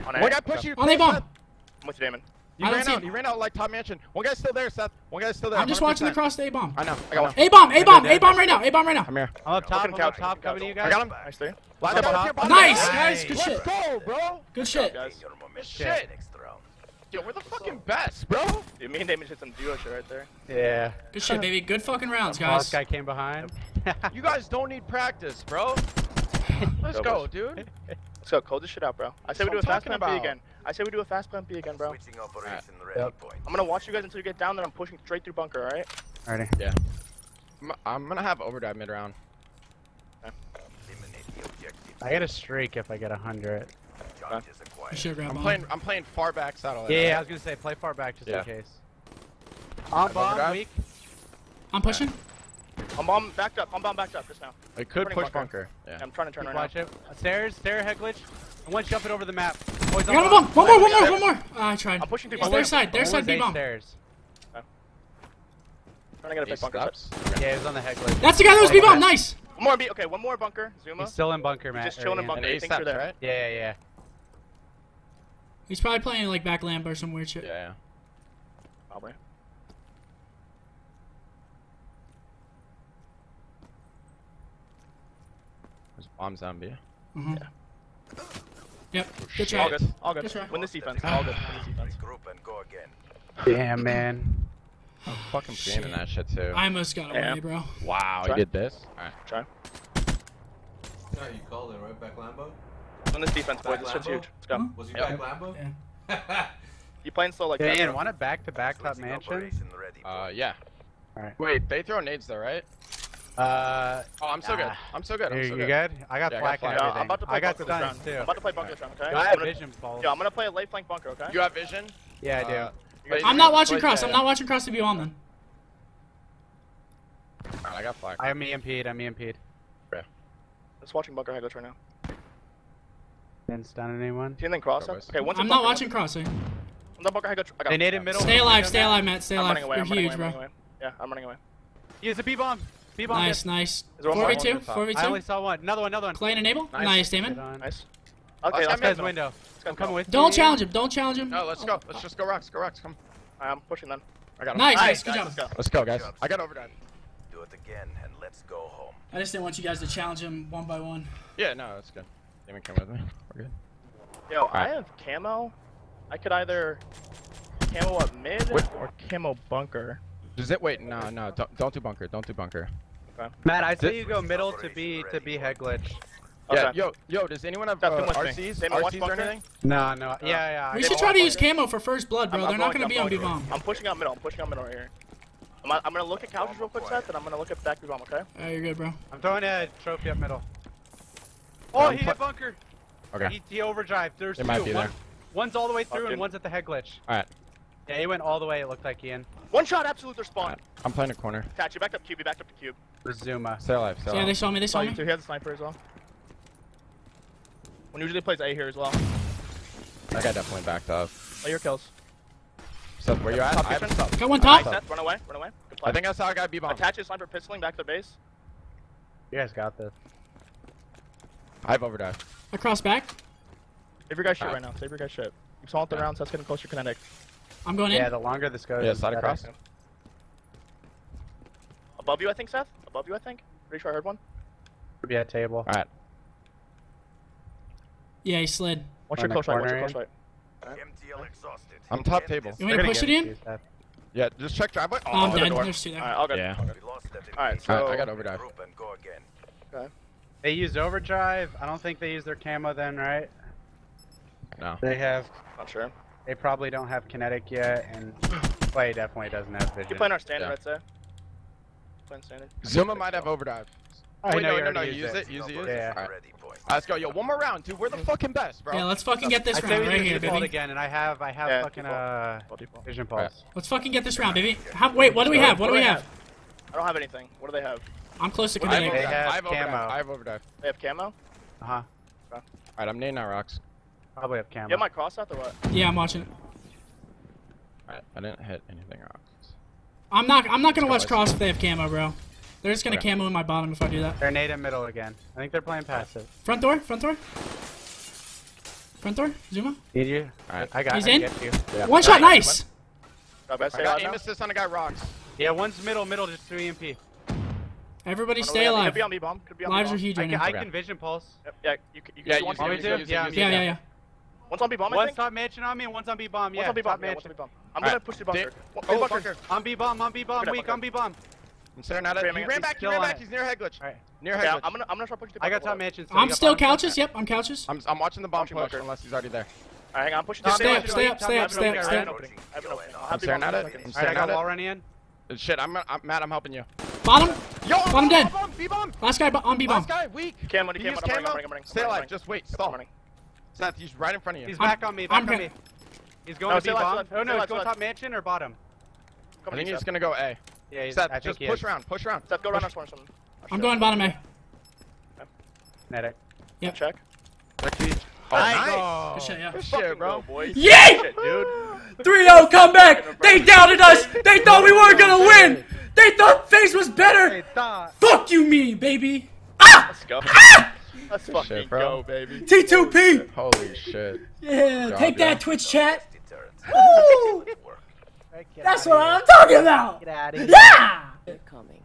On A. One guy pushed you. On A bomb. I'm with you, Damon. He I ran out. him. He ran out like top mansion. One guy's still there, Seth. One guy's still there. I'm just watching the cross to A bomb. I know. I got got A bomb. A bomb. A bomb right now. A bomb right now. I'm here. I'm up top. I'm up couch, top coming to you guys. I got him. Nice three. Last Step top. Nice, left. guys. Good shit. Let's go, bro. Good shit. Guys. Gain your momentum Shit. Yo, we're the fucking best, bro. Dude, me and Damon hit some duo shit right there. Yeah. Good shit, baby. Good fucking rounds, Boss guys. guy came behind. You guys don't need practice, bro. Let's go, dude. Let's go. Code this shit out, bro. I say we do a That's what I'm fast plan talking B about. again. I say we do a fast plan B again, bro. Switching operation ready Yep. point. I'm gonna watch you guys until you get down, then I'm pushing straight through bunker, alright? Alrighty. I'm, I'm gonna have overdrive mid round. Eliminate the objective. I get a streak if I get a hundred. Charges You acquired. should I'm bomb. playing. I'm playing far back satellite. Yeah, yeah, I was gonna say play far back just Yeah. in case. On bomb, weak. I'm pushing. I'm bomb backed up. I'm bomb backed up just now. I could push bunker. bunker. Yeah. I'm trying to turn Keep right watch now. it. Stairs, stair head glitch. And one jumping over the map. Oh, he's I got a bomb. One more. One more. One more. Ah, I tried. I'm pushing through It's bunker. their side. Their side was B bomb. stairs. Trying to get a He big bunker. steps. Yeah, he was on the head glitch. That's the guy that was B bomb. Nice. One more B. Okay, one more bunker. Zuma. He's still in bunker, man. just chilling in or bunker. And he thinks you're there. right? Yeah, yeah, yeah. He's probably playing like back lamp or some weird shit. Yeah, yeah. Probably. There's bombs on B. Mhm. Yep. Good All good. All good. Good. Win this defense. All good. Win this defense. Regroup and go again. Damn, man. I'm fucking preaiming that shit too. I almost got Yeah. away, bro. Wow, Try. you did this. Alright. Try. Yeah, you called it, right? Back Lambo? Win this defense, boys. This shit's huge. Let's go. Huh? Was he Yep. back Lambo? Yeah. You playing slow like Yeah, that, Ian, bro. want a back-to-back top Switching mansion? ready Uh, yeah. Alright. Wait, they throw nades though, right? Uh, Oh, I'm so good. Ah. I'm so good. I'm you, so you good. good? I got Yeah, I got flak and flak. Yeah. I'm about to play I got bunker this stuns too. I'm about to play bunker this round, okay? Yo, I I'm have gonna, vision pulse. yo, I'm gonna play a late flank bunker, okay? You have vision? Yeah, I do. Uh, I'm not watching cross. yeah, I'm not watching cross to be on then. Alright, I got flag. I'm EMP'd. I'm EMP'd. Just watching bunker headless right now. Didn't stun anyone. Do you anything cross? Go, up? boys. Okay, once I'm not watching cross. Eh? I'm not bunker headless. I got They him. nated middle. Stay alive. Stay alive, Matt. Stay alive. running away. You're huge, bro. Yeah, I'm running away. Use a B bomb. B bomb. Nice, nice. there one more? 4v2. 4v2. I only saw one. Another one. Another one. Play and enable. Nice. Nice, Damon. on. Nice. Let's Okay, go, let's This guy's go. window. go. I'm coming with Don't you. challenge him. Don't challenge him. No, let's go. Let's just go rocks. Go rocks. Come. I'm pushing then. I got him. Nice, Nice, guys. Good guys, job. let's go. Let's go, guys. I got overdrive. Do it again and let's go home. I just didn't want you guys to challenge him one by one. Yeah, no, that's good. Damon came with me. We're good. Yo, I Alright. have camo. I could either Camo up mid Wait. or camo bunker? Does it? Wait, no, no, don't, don't do bunker. Don't do bunker. Matt, I say you go middle to B to B head glitch. Yeah, yo, yo, does anyone have Seth, uh, come with me. RCs, RCs or anything? No, no. Yeah, yeah. We should try to use camo for first blood, bro. I'm- They're not going, gonna be on I'm B going. bomb. I'm pushing out middle. I'm pushing out middle right here. I'm, I'm gonna look at couches real quick, Seth, and I'm gonna look at back B bomb. Okay. Oh, you're good, bro. I'm throwing a trophy up middle. Oh, he hit bunker. Okay. He, he overdrive. There's It two. might be One- there. One's all the way through Fucking- and one's at the head glitch. All right. Yeah, he went all the way. It looked like Ian. One shot, absolute. They're spawned. right. I'm playing a corner. Attach. You backed up cube. You backed up to cube. The Zuma. Stay alive. Stay Yeah, they saw me. They saw oh, Saw you me. too. He has a sniper as well. One usually plays A here as well. That guy definitely backed up. Play your kills. Seth, where you at? Top I, have kitchen. stuff. Got one Nice, top. Seth. Run away. Run away. Good play. I think I saw a guy B bomb. Attach his sniper pistoling back to the base. You guys got this. I have overdrive. Across back. Save your guys shit right now. Save your guys shit. Keep salting the Yeah. rounds. That's getting closer kinetic. I'm going in. Yeah, the longer this goes. Yeah, the slide better. across. Above you, I think, Seth. Above you, I think. Pretty sure I heard one. Could be at table. All right. Yeah, he slid. Watch On your the close right. Watch your corner, close right. MTL exhausted. I'm top table. You want me to push it in? Yeah, just check driveway. Oh, I'm to the dead. door. There's two there. Alright, all good. Yeah. We lost that Alright, immediate. so Alright, I got overdrive. Group and go again. They used overdrive. I don't think they use their camo then, right? No. They have. Not sure. They probably don't have kinetic yet, and Clay definitely doesn't have vision. Keep playing our standard, Yeah. I'd say. Playing standard. Zuma might have overdrive. I Wait, no, no, no, use it, use it, use it. Yeah. Alright. Let's go, yo. One more round, dude. We're the fucking best, bro. Yeah, let's fucking get this I say round we right do here, default baby. again, and I have I have Yeah, fucking default. uh Default, default. vision Alright. pulse. Let's fucking get this round, baby. How, wait, what do we have? What do we have? I don't have anything. What do they have? I'm close to I have They have I have overdrive. camo. I have overdrive. They have camo? Uh huh. Alright, I'm nading out rocks. Probably have camo. You have my cross out or what? Yeah, I'm watching it. Alright, I didn't hit anything rocks. I'm not. I'm not gonna Let's watch cross if they have camo, bro. They're just gonna Okay. camo in my bottom if I do that. They're native middle again. I think they're playing passive. Front door. Front door. Front door. Zuma. Did you? Alright. I got. He's I in? you. Yeah. One shot. Nice. I stay got aim assist on a guy rocks. Yeah, one's middle, middle, just through EMP. Everybody stay away. alive. Could be on B bomb. Could be on Lives B are bomb. huge I right can, now. I can vision pulse. Yep, Yeah, you can. You can Yeah, do you Want me to? bomb. use it, Yeah, Yeah, yeah, yeah. One's on B bomb, I One's think. top mansion on me, and one's on B bomb. One's Yeah, on B bomb. top Yeah, one's on mansion. Oh, B bomb. I'm Alright. gonna push the bunker. One- Oh, B bunker. On B bomb, on B bomb, Good, weak, bunker. on B bomb. I'm staring at it. Ramming He ran back, he ran back. He's near head glitch. Alright. Near Yeah, head I'm gonna I'm gonna start pushing the bunker. I got top Hold mansion. I'm still couches. Yep, I'm couches. I'm, I'm watching the bomb Watching push unless he's already there. Alright, hang on. I'm pushing Top the Stay up, stay up, stay up, stay up, stay up. I have an opening. I'll I'm staring at it. I'm staring got at it. wall running in. Shit, I'm, I'm Matt. I'm helping you. Bottom. Yo, Bottom dead. B-bomb, B-bomb. Last guy bo- on B bomb. Last guy, weak. Cam, money, He cam, used I'm running, I'm camo. running, I'm running. Stay I'm alive. running. Just Seth, he's right in front of you. He's I'm- back on me, back I'm on me. He's going No, to stay B bomb. stay Oh no, he's going stay top mansion or bottom? I think he's Seth. gonna go A. Yeah, he's, Seth, I just push is. around. Push around. Seth, go around on corner something. I'm going bottom A. Kinetic. Yep. Check. Oh, Nice. nice. Good shit, yeah. Good shit, bro. go, boys. Yay! Shit, dude. 3-0 comeback. They doubted us. They thought we weren't gonna win. They thought FaZe was better. Fuck you, me, baby. Ah! Let's go. Let's fucking shit, bro. go, baby. T2P. Holy shit. Yeah, Job, take yeah. that, Twitch chat. Woo! That's what I'm talking about. Get out of here. Yeah. They're coming.